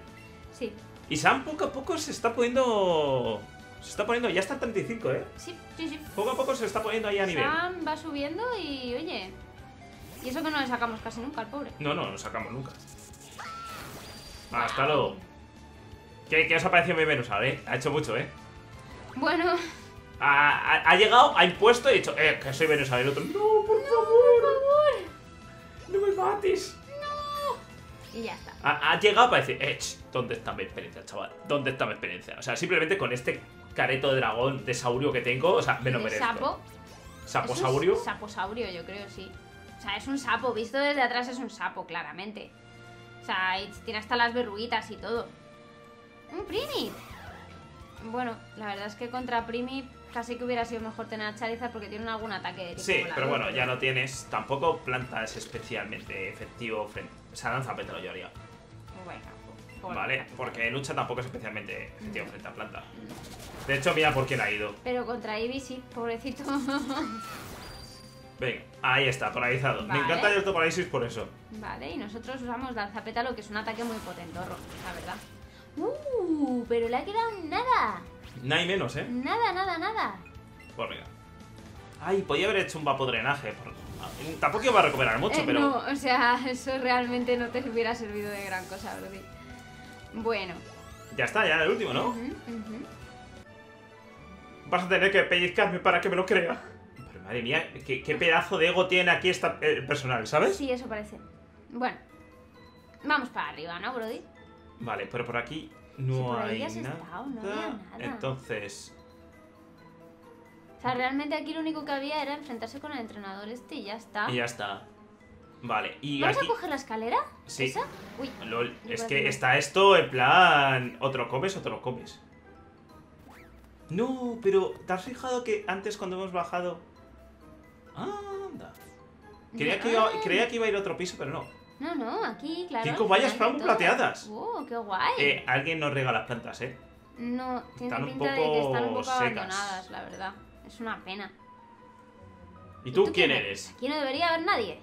Sí,
Y Sam poco a poco se está poniendo... Se está poniendo, ya está en 35, ¿eh?
sí, sí, sí.
Poco a poco se está poniendo ahí a nivel.
Sam va subiendo y, oye... Y eso que no le sacamos casi nunca al pobre.
No, no, no sacamos nunca. Hasta luego. ¿Qué, qué os ha parecido mi Venusaur, eh? Ha hecho mucho, eh.
Bueno,
Ha, ha- ha llegado, ha impuesto y ha dicho, eh, que soy Venusaur. Y el otro, no, por favor, no me mates.
Y ya está.
Ha, ha llegado para decir, eh, ch, ¿dónde está mi experiencia, chaval? ¿Dónde está mi experiencia? O sea, simplemente con este careto de dragón, de saurio que tengo, o sea, me lo merezco.
sapo.
¿Saposaurio?
Saposaurio, yo creo, sí. O sea, es un sapo. Visto desde atrás es un sapo, claramente. O sea, tiene hasta las verruguitas y todo. Un Primip. Bueno, la verdad es que contra Primip casi que hubiera sido mejor tener a Charizard porque tiene algún ataque de tipo
Sí,
volador,
pero bueno, ya no tienes. Tampoco plantas especialmente efectivo frente. O sea, lanza pétalo yo haría.
Bueno,
Vale, porque lucha tampoco es especialmente efectivo
No.
frente a planta. De hecho, mira por quién ha ido.
Pero contra Eevee sí, pobrecito.
Venga, ahí está, paralizado. Me encanta el autoparálisis por eso.
vale, y nosotros usamos Danzapétalo, que es un ataque muy potentorro, la verdad. ¡Uh! Pero le ha quedado nada.
No hay menos, ¿eh?
Nada, nada, nada.
Pues venga. Ay, podía haber hecho un vapodrenaje. por- Tampoco iba a recuperar mucho,
Eh,
pero.
No, o sea, eso realmente no te hubiera servido de gran cosa, Brody. Bueno.
Ya está, ya era el último, ¿no? Vas a tener que pellizcarme para que me lo crea. Pero madre mía, qué, qué pedazo de ego tiene aquí esta eh, personal, ¿sabes?
Sí, eso parece. Bueno. Vamos para arriba, ¿no, Brody?
Vale, pero por aquí no
por ahí
hay nada.
estado, no nada.
Entonces,
O sea, realmente aquí lo único que había era enfrentarse con el entrenador este y ya está.
y ya está. Vale, y
¿Vamos
aquí.
a coger la escalera?
Sí.
¿Esa? Uy.
Lol, es que está esto en plan. Otro comes, otro comes. No, pero ¿te has fijado que antes cuando hemos bajado. Anda. Creía que, iba,
Ah.
creía que iba a ir a otro piso, pero no.
No, no, aquí, claro.
Cinco
al
vallas plateadas.
¡Oh, qué guay!
Eh, alguien nos rega las plantas, ¿eh?
no, tiene
están un
pinta de que están un
poco
poco
secas.
abandonadas, la verdad. Es una pena.
¿Y tú, quién eres?
Aquí no debería haber nadie.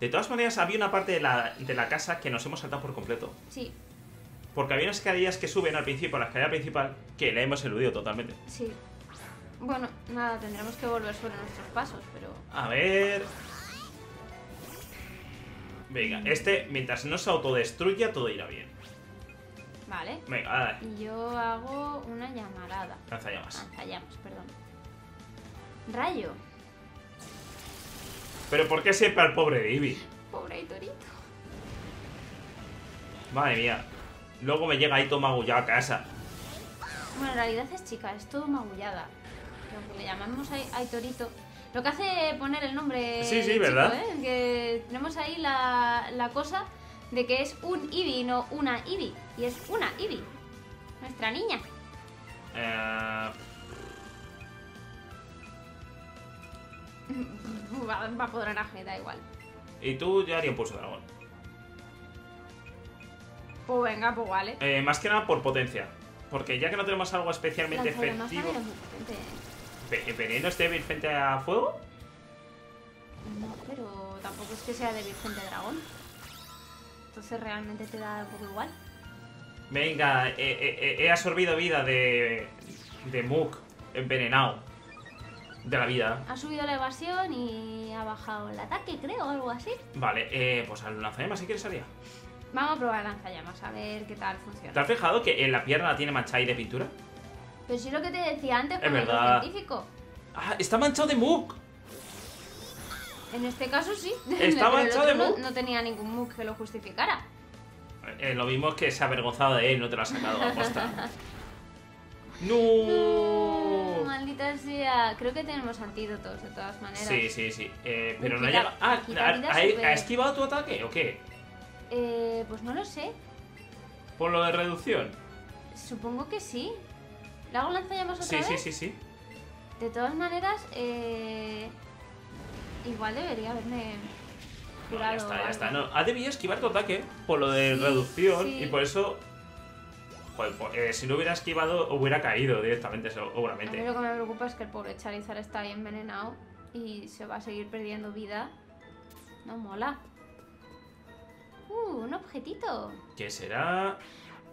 De todas maneras, había una parte de la, de la casa que nos hemos saltado por completo.
Sí,
Porque había unas escaleras que suben al principio, a la escalera principal, que la hemos eludido totalmente.
sí. Bueno, nada, tendremos que volver sobre nuestros pasos, pero...
A ver. Venga, este, mientras no se autodestruya, todo irá bien.
Vale.
Venga, dale.
Y yo hago una llamarada.
Lanzallamas.
Lanzallamas, perdón. Rayo.
Pero ¿por qué siempre al pobre Divi?
Pobre Hitorito.
Madre mía. Luego me llega todo magullado a casa.
Bueno, en realidad es chica, es todo magullada. Lo que le llamamos Aitorito. Lo que hace poner el nombre.
Sí, sí,
chico,
¿verdad?
¿eh? Que tenemos ahí la, la cosa de que es un Eevee, no una Eevee. Y es una Eevee. Nuestra niña.
Eh,
Va, va a podrenaje, da igual.
y tú ya haría un pulso dragón.
Pues venga, pues vale.
Eh, más que nada por potencia. Porque ya que no tenemos algo especialmente
Lanzallamas
efectivo.
muy potente.
Ve- ¿Veneno es débil frente a fuego?
No, pero tampoco es que sea de Virgen de Dragón. Entonces realmente te da un poco igual.
Venga, eh, eh, eh, he absorbido vida de. de Mook envenenado. De la vida.
Ha subido la evasión y ha bajado el ataque, creo, o algo así.
Vale, eh, pues al lanzallamas si quieres haría.
Vamos a probar lanzallamas, a ver qué tal funciona.
¿Te has fijado que en la pierna la tiene manchada y de pintura?
Pero sí lo que te decía antes
Es
con el
verdad.
científico.
¡Ah! ¡Está manchado de Mook!
En este caso sí.
Está
el
manchado de
no,
mug.
no tenía ningún mug que lo justificara.
Eh, lo mismo es que se ha avergonzado de él, no te lo ha sacado a posta.
No,
¡No!
Maldita sea. Creo que tenemos antídotos de todas maneras.
Sí, sí, sí. Eh, pero no llega. Ah,
quita
¿ha, ha- esquivado tu ataque o qué?
Eh, pues no lo sé.
¿Por lo de reducción?
Supongo que sí. ¿Le hago lanzallamas otra
Sí,
vez?
sí, sí, sí.
De todas maneras, eh... igual debería haberme
No,
curado.
ya está, ya está. No, ha debido esquivar tu ataque por lo de
Sí,
reducción
sí.
y por eso. Pues, eh, si no hubiera esquivado, hubiera caído directamente,
A mí
seguramente.
lo que me preocupa es que el pobre Charizard está ahí envenenado y se va a seguir perdiendo vida. No mola. Uh, un objetito.
Que será.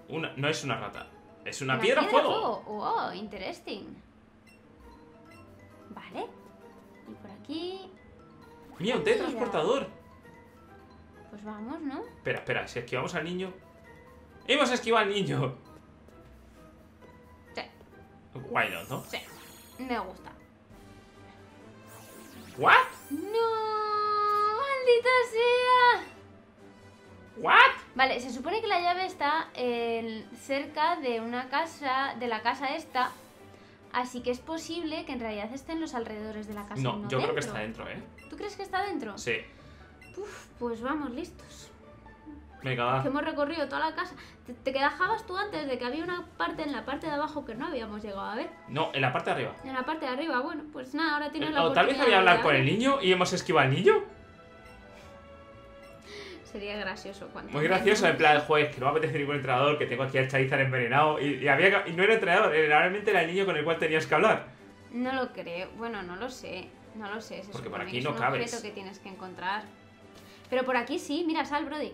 Una, no es una rata, es una,
Una
piedra, fuego.
Oh, interesting. Vale. Y por aquí,
Mira, un teletransportador.
pues vamos, ¿no?
Espera, espera, si esquivamos al niño. ¡Hemos esquivado al niño! Not, ¿no?
sí. Me gusta.
¿What?
¡No! ¡Maldita sea!
¿What?
Vale, se supone que la llave está cerca de una casa, de la casa esta. Así que es posible que en realidad esté en los alrededores de la casa.
No,
no
yo creo que está dentro, ¿eh?
¿Tú crees que está dentro?
Sí.
Uf, pues vamos, listos.
Venga, va.
Que hemos recorrido toda la casa. Te, te quedabas tú antes de que había una parte en la parte de abajo que no habíamos llegado a ver.
No, en la parte de arriba.
En la parte de arriba, bueno, pues nada, ahora tienes la
O tal vez
oportunidad
había hablar con el niño y hemos esquivado al niño.
Sería gracioso cuando.
Muy gracioso, en plan, joder, que no me apetece ir con el entrenador, que tengo aquí al Charizard envenenado. Y, y había, y no era entrenador, era- realmente era el niño con el cual tenías que hablar.
No lo creo. Bueno, no lo sé. No lo sé. Se
Porque por aquí
que
no
es un
cabes.
objeto que tienes que encontrar. Pero por aquí sí, mira, sal, Brody.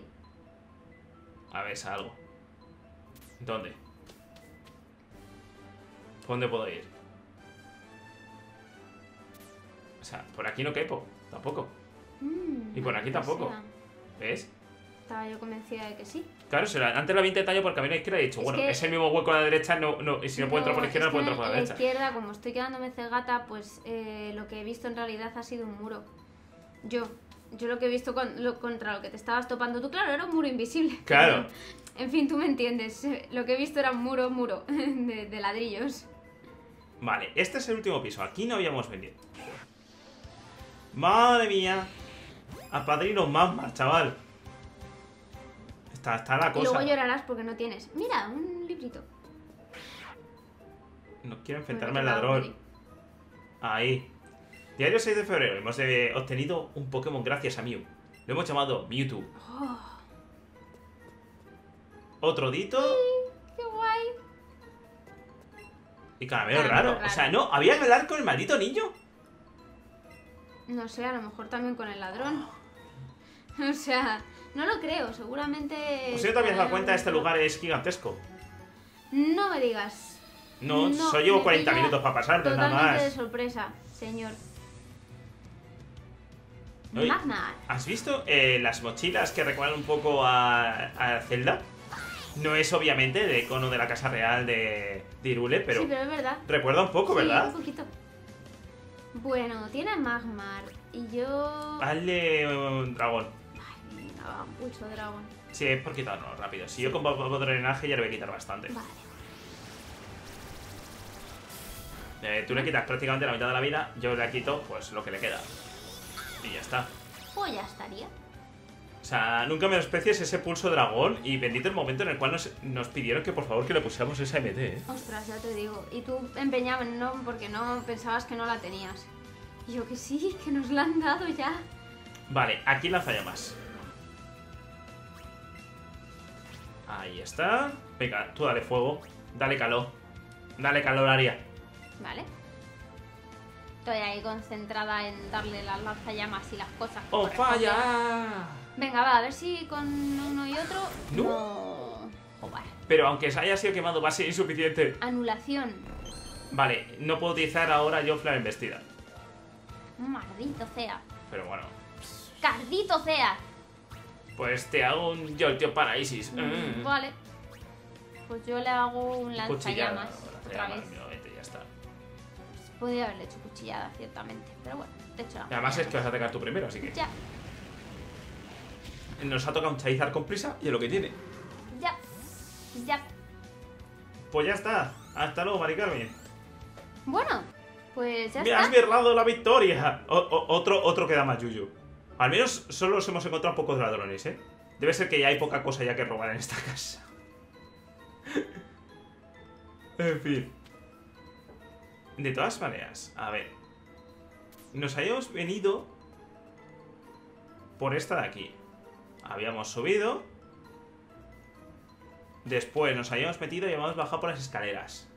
A ver, algo. ¿Dónde? ¿Por dónde puedo ir? O sea, por aquí no quepo, tampoco.
Mm,
Y por aquí
maldita
tampoco.
sea.
¿Ves?
Estaba yo convencida de que sí.
Claro, la- antes lo había intentado por camino a la izquierda y he dicho,
Es
bueno, es el mismo hueco a la derecha, no, no, y si no puedo entrar por la izquierda, no puedo entrar por la derecha.
izquierda, como estoy quedándome cegata, pues eh, lo que he visto en realidad ha sido un muro. Yo. Yo lo que he visto con- lo- contra lo que te estabas topando tú, claro, era un muro invisible.
Claro.
En fin, tú me entiendes. Lo que he visto era un muro, muro, de, de ladrillos.
Vale, este es el último piso, aquí no habíamos venido. Madre mía. A padrino Magmar, chaval. Está, está la
Y
cosa.
luego llorarás porque no tienes. Mira, un librito.
No quiero enfrentarme
Bueno,
al ladrón. Ahí. Diario 6 de febrero. Hemos eh, obtenido un Pokémon gracias a Mew. Lo hemos llamado Mewtwo.
Oh,
Otro Dito
qué guay.
y Caramelo
Caramelo
raro.
raro.
O sea, no, había que hablar con el maldito niño.
No sé, a lo mejor también con el ladrón. O sea, no lo creo, seguramente.
Pues si no te habías dado cuenta, este lugar es gigantesco.
No me digas.
No,
No,
solo llevo
me
40
pilla
minutos para pasar, nada
Totalmente de
más.
sorpresa, señor.
¿Has visto eh, las mochilas que recuerdan un poco a, a Zelda? No es obviamente de icono de la Casa Real de, de Irule, pero
sí, pero es verdad.
recuerda un poco,
Sí,
¿verdad?
un poquito. Bueno, tiene Magmar. Y yo.
Hazle un dragón.
Un pulso dragón.
Sí, es por quitarlo rápido. Si yo con poco drenaje ya le voy a quitar bastante.
Vale.
Eh, tú le quitas prácticamente la mitad de la vida, yo le quito pues lo que le queda. Y ya está.
Pues ya estaría.
O sea, nunca menosprecies ese pulso dragón y bendito el momento en el cual nos, nos pidieron que por favor que le pusiéramos esa MT, ¿eh?
Ostras, ya te digo. Y tú empeñabas, no, porque no pensabas que no la tenías. Y yo que sí, que nos la han dado ya.
Vale, aquí lanzallamas. Ahí está. Venga, tú dale fuego. Dale calor. Dale calor, Aria.
Vale. Estoy ahí concentrada en darle las lanzallamas y las cosas.
¡Oh, falla!
Venga, va, a ver si con uno y otro.
No.
No. Oh, vale.
Pero aunque se haya sido quemado va a ser insuficiente.
Anulación.
Vale, no puedo utilizar ahora yo Flare Embestida.
Maldito sea.
Pero bueno.
Cardito sea.
Pues te hago un Jolteo Paraisis.
Mm,
Mm.
Vale. Pues yo le hago un lanzallamas. Otra vez. Podría haberle hecho cuchillada, ciertamente. Pero bueno, de hecho.
Y además es que vas a atacar tú primero, así que.
Ya,
Nos ha tocado un Charizard con prisa y es lo que tiene.
ya. Ya.
Pues ya está. Hasta luego, Mari Carmen.
Bueno, pues ya
Me has
está.
birlado la victoria. O- o- otro, otro que da más yuyu. Al menos solo nos hemos encontrado pocos ladrones, ¿eh? Debe ser que ya hay poca cosa ya que robar en esta casa. en fin. De todas maneras, a ver. Nos habíamos venido por esta de aquí. Habíamos subido. Después nos habíamos metido y habíamos bajado por las escaleras.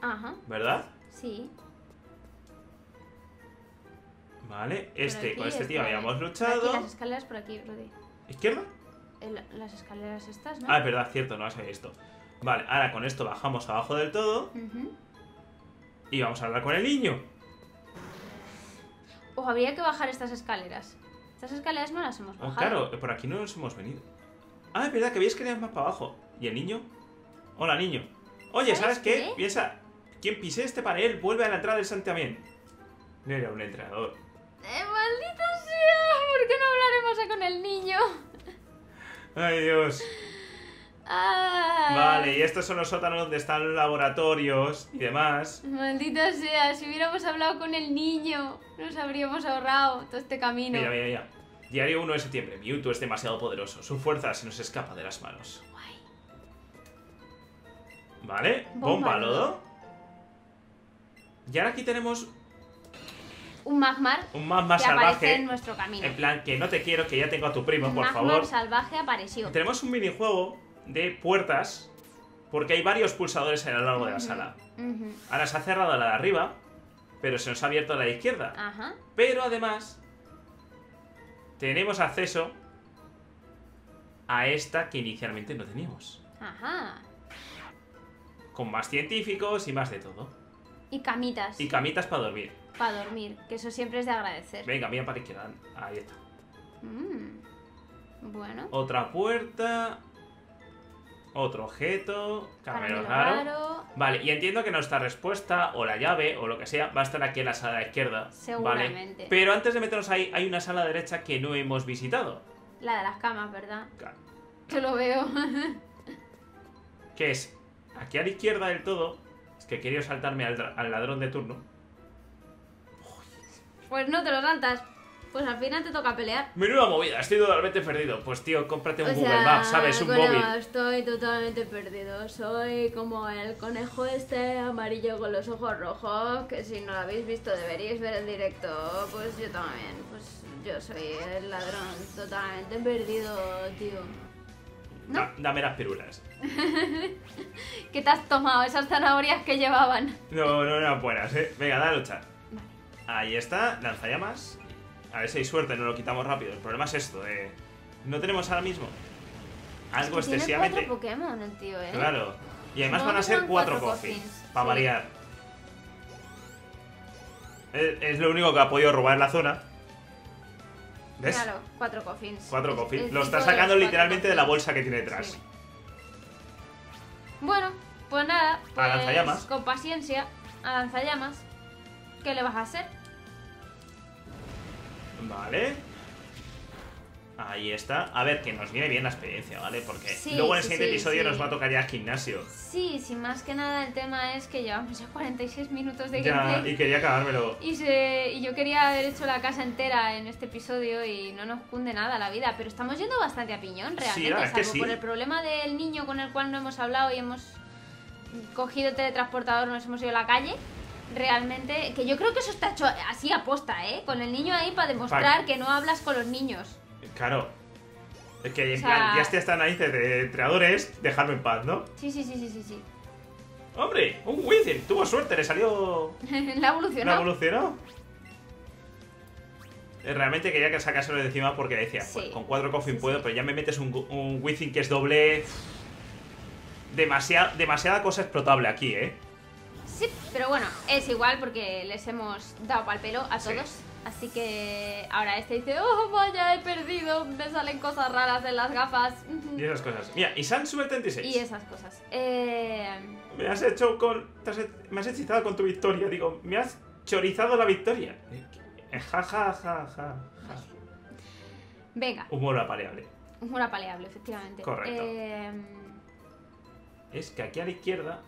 Ajá,
¿Verdad?
sí.
Vale, este, con este tío
este,
habíamos
Por
luchado.
aquí, las escaleras por aquí, Brody.
¿Izquierda?
El- las escaleras estas, ¿no?
Ah, es verdad, cierto, no las había visto. Vale, ahora con esto bajamos abajo del todo
Ujú.
Y vamos a hablar con el niño.
O habría que bajar estas escaleras. Estas escaleras no las hemos
Oh,
bajado.
claro, por aquí no nos hemos venido. Ah, es verdad que habías que ir más para abajo. ¿Y el niño? Hola, niño. Oye, ¿sabes,
¿Sabes
qué?
qué?
Piensa, quien pise este panel vuelve a la entrada del santiamén. No era un entrenador.
¡Eh, maldita sea! ¿Por qué no hablaremos con el niño?
Ay, Dios. Vale, y estos son los sótanos donde están los laboratorios y demás.
Maldita sea, si hubiéramos hablado con el niño, nos habríamos ahorrado todo este camino.
Mira, mira, mira. Diario 1 de septiembre. Mewtwo es demasiado poderoso. Su fuerza se nos escapa de las manos.
Guay.
¿Vale?
Bomba
Bomba lodo. Y ahora aquí tenemos
Un Magmar
un más
que aparece
salvaje.
en nuestro camino.
En plan, que no te quiero, que ya tengo a tu primo,
Un
por
Magmar
favor.
salvaje apareció.
Tenemos un minijuego de puertas. Porque hay varios pulsadores a lo largo de la sala. Ahora se ha cerrado la de arriba, pero se nos ha abierto la de izquierda.
Ajá.
Pero además, tenemos acceso a esta que inicialmente no teníamos.
Ajá.
Con más científicos y más de todo.
Y camitas
Y camitas para dormir.
para dormir, que eso siempre es de agradecer.
Venga, mira para la izquierda. Ahí está.
Mm. Bueno.
Otra puerta. Otro objeto. Caramelo raro.
raro.
Vale, y entiendo que nuestra respuesta, o la llave, o lo que sea, va a estar aquí en la sala de izquierda.
Seguramente.
¿vale? Pero antes de meternos ahí, hay una sala derecha que no hemos visitado.
La de las camas, ¿verdad?
Claro.
Yo lo veo.
Que es aquí a la izquierda del todo. Es que he querido saltarme al, al ladrón de turno.
pues no te lo saltas. Pues al final te toca pelear.
Menuda movida, estoy totalmente perdido. Pues tío, cómprate un
O
Google
sea,
Maps, ¿sabes? Un
colega,
móvil.
Estoy totalmente perdido. Soy como el conejo este amarillo con los ojos rojos. Que si no lo habéis visto deberíais ver el directo. Pues yo también. Pues yo soy el ladrón totalmente perdido, tío. ¿no?
Da- dame las pirulas.
¿Qué te has tomado? Esas zanahorias que llevaban.
No, no eran buenas, eh. Venga, da a luchar.
Vale.
Ahí está, lanzallamas. A ver si hay suerte, no lo quitamos rápido. El problema es esto, eh. No tenemos ahora mismo algo
Es que tiene cuatro Pokémon el tío, ¿eh?
Claro. Y además
No,
van a ser cuatro,
cuatro
coffins.
coffins,
Para
sí.
variar. Es, es lo único que ha podido robar la zona. ¿Ves?
Claro, cuatro coffins.
Cuatro coffins.
es
Lo está
de
sacando literalmente de la bolsa que tiene detrás.
Sí. Bueno, pues nada. Pues
lanzallamas.
Con paciencia, a lanzallamas. ¿Qué le vas a hacer?
Vale. Ahí está. A ver, que nos viene bien la experiencia, ¿vale? Porque
Sí,
luego en el siguiente
sí,
episodio
sí.
nos va a tocar ya gimnasio.
Sí, sí, más que nada el tema es que llevamos ya 46 minutos de
Ya,
gameplay.
y quería acabármelo.
Y, se- y yo quería haber hecho la casa entera en este episodio y no nos cunde nada la vida, pero estamos yendo bastante a piñón realmente, salvo por el problema del niño con el cual no hemos hablado y hemos cogido el teletransportador, nos hemos ido a la calle. Realmente, que yo creo que eso está hecho así a posta, ¿eh? Con el niño ahí para demostrar
Pa-
que no hablas con los niños.
Claro. Es que en
O sea-
plan, ya narices de entrenadores, dejarme en paz, ¿no?
Sí, sí, sí, sí, sí, sí.
¡Hombre! ¡Un Wither! Tuvo suerte, le salió.
la
¿No
evolucionó.
evolucionó? Eh, Realmente quería que sacáselo de encima porque decía,
Sí.
pues, con cuatro coffin
Sí,
puedo,
sí.
pero ya me metes un, un Within que es doble. Demasiada, demasiada cosa explotable aquí, ¿eh?
Sí, pero bueno, es igual porque les hemos dado pal pelo a
Sí.
todos. Así que ahora este dice, oh vaya, he perdido, me salen cosas raras en las gafas.
Y esas cosas. Mira, y San sube 36.
Y esas cosas. Eh,
Me has hecho con. me has hechizado con tu victoria. Digo, me has chorizado la victoria. Eh, Ja, ja, ja, ja, ja.
venga,
Humor apaleable.
humor apaleable, efectivamente.
Correcto.
Eh,
Es que aquí a la izquierda.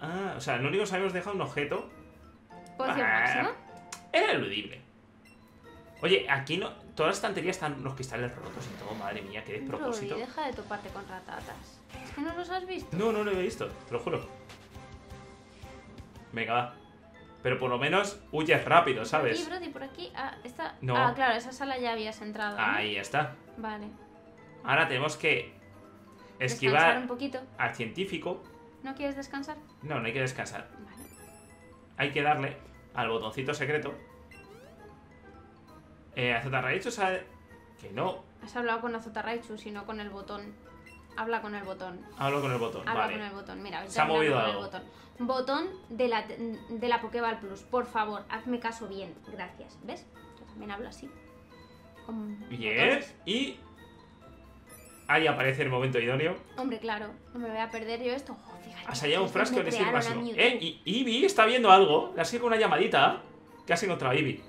Ah, o sea, lo único que habíamos dejado un objeto.
poción
Ah,
máxima.
Era eludible. Oye, aquí no. Todas las estanterías están los cristales rotos y todo. Madre mía, qué despropósito.
Rory, deja de toparte con ratatas. Es que no los has visto.
No, no lo he visto, te lo juro. Venga, va. Pero por lo menos huyes rápido,
Por
¿sabes?
aquí, Brody, por aquí. Ah, esta...
No.
ah, claro, esa sala ya habías entrado. ¿no?
Ahí está.
Vale.
Ahora tenemos que esquivar
un poquito.
al científico.
¿No quieres descansar?
No, no hay que descansar.
Vale.
Hay que darle al botoncito secreto. Eh, Azotarraicho sabe que no.
Has hablado con Azotarraichu, sino con el botón. Habla con el botón.
Hablo con el botón.
Habla
vale.
con el botón. Mira,
Se ha movido
con el
algo.
botón. Botón de la, de la Pokéball Plus. Por favor, hazme caso bien. Gracias. ¿Ves? Yo también hablo así. Con
Bien.
botones.
Y. Ahí aparece el momento idóneo.
Hombre, claro. No me voy a perder yo esto. Oh, fíjate,
Has hallado un frasco máximo.
Mewtwo.
Eh, y Eevee está viendo algo. Le ha sido una llamadita. Que has encontrado Eevee.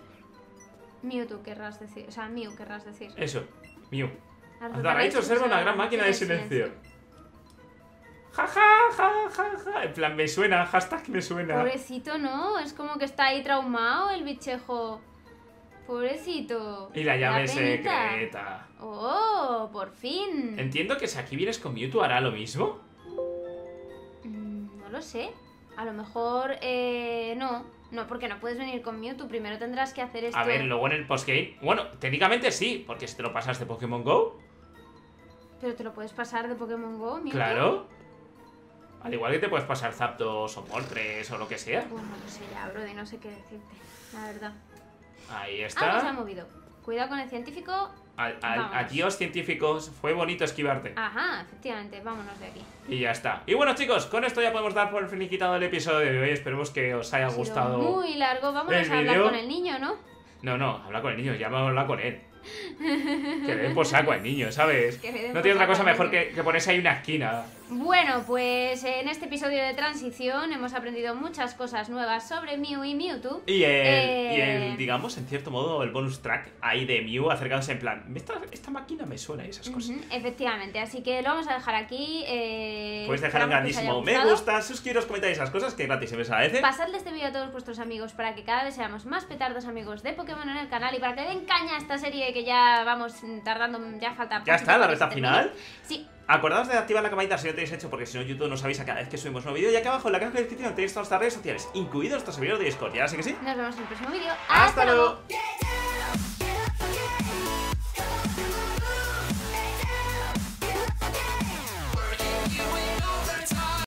Mewtwo querrás decir. O sea, Mew querrás decir.
Eso. Mew. Azotarraicho observa una gran máquina de silencio. Ja, ja, ja, ja, ja. En plan, me suena. Hashtag me suena.
Pobrecito, ¿no? Es como que está ahí traumado el bichejo. Pobrecito.
Y la llave
penita.
secreta.
Oh, por fin.
Entiendo que si aquí vienes con Mewtwo hará lo mismo.
Mm, No lo sé. A lo mejor, eh, no. No, porque no puedes venir con Mewtwo. Primero tendrás que hacer esto.
A ver, luego en el postgame. Bueno, técnicamente sí, porque si te lo pasas de Pokémon Go,
Pero te lo puedes pasar de Pokémon Go, Mewtwo.
claro. Al igual que te puedes pasar Zapdos o Moltres o lo que sea.
Pues no sé ya, Brody, no sé qué decirte. La verdad.
Ahí
se ha
está.
movido. Cuidado con el científico.
A- a-. Adiós, científicos. Fue bonito esquivarte.
Ajá, efectivamente. Vámonos de aquí.
Y ya está. Y bueno, chicos, con esto ya podemos dar por finiquitado el episodio de hoy. Esperemos que os haya
Ha
gustado.
muy largo. Vámonos a hablar con el niño, ¿no?
No, no, habla con el niño, ya vamos a hablar con él. Que le den por saco al niño, ¿sabes? No tiene otra cosa mejor que, que ponerse ahí una esquina.
Bueno, pues en este episodio de transición hemos aprendido muchas cosas nuevas sobre Mew y Mewtwo.
Y el,
Eh.
y el, digamos, en cierto modo, el bonus track ahí de Mew acercándose en plan, esta, esta máquina me suena y esas cosas.
Efectivamente, así que lo vamos a dejar aquí. Eh,
Puedes dejar un grandísimo me gusta, suscribiros, comentáis esas cosas que gratis se me agradece.
Pasadle este vídeo a todos vuestros amigos para que cada vez seamos más petardos amigos de Pokémon en el canal y para que den caña a esta serie que ya vamos tardando, ya falta
Ya está, la recta final.
Sí,
Acordaos de activar la campanita si no tenéis hecho, porque si no YouTube nos avisa cada vez que subimos un nuevo vídeo. Y aquí abajo en la caja de descripción tenéis todas nuestras redes sociales, incluidos nuestros servidores de Discord. ¿Ya sé que sí?
nos vemos en el próximo vídeo.
¡Hasta luego!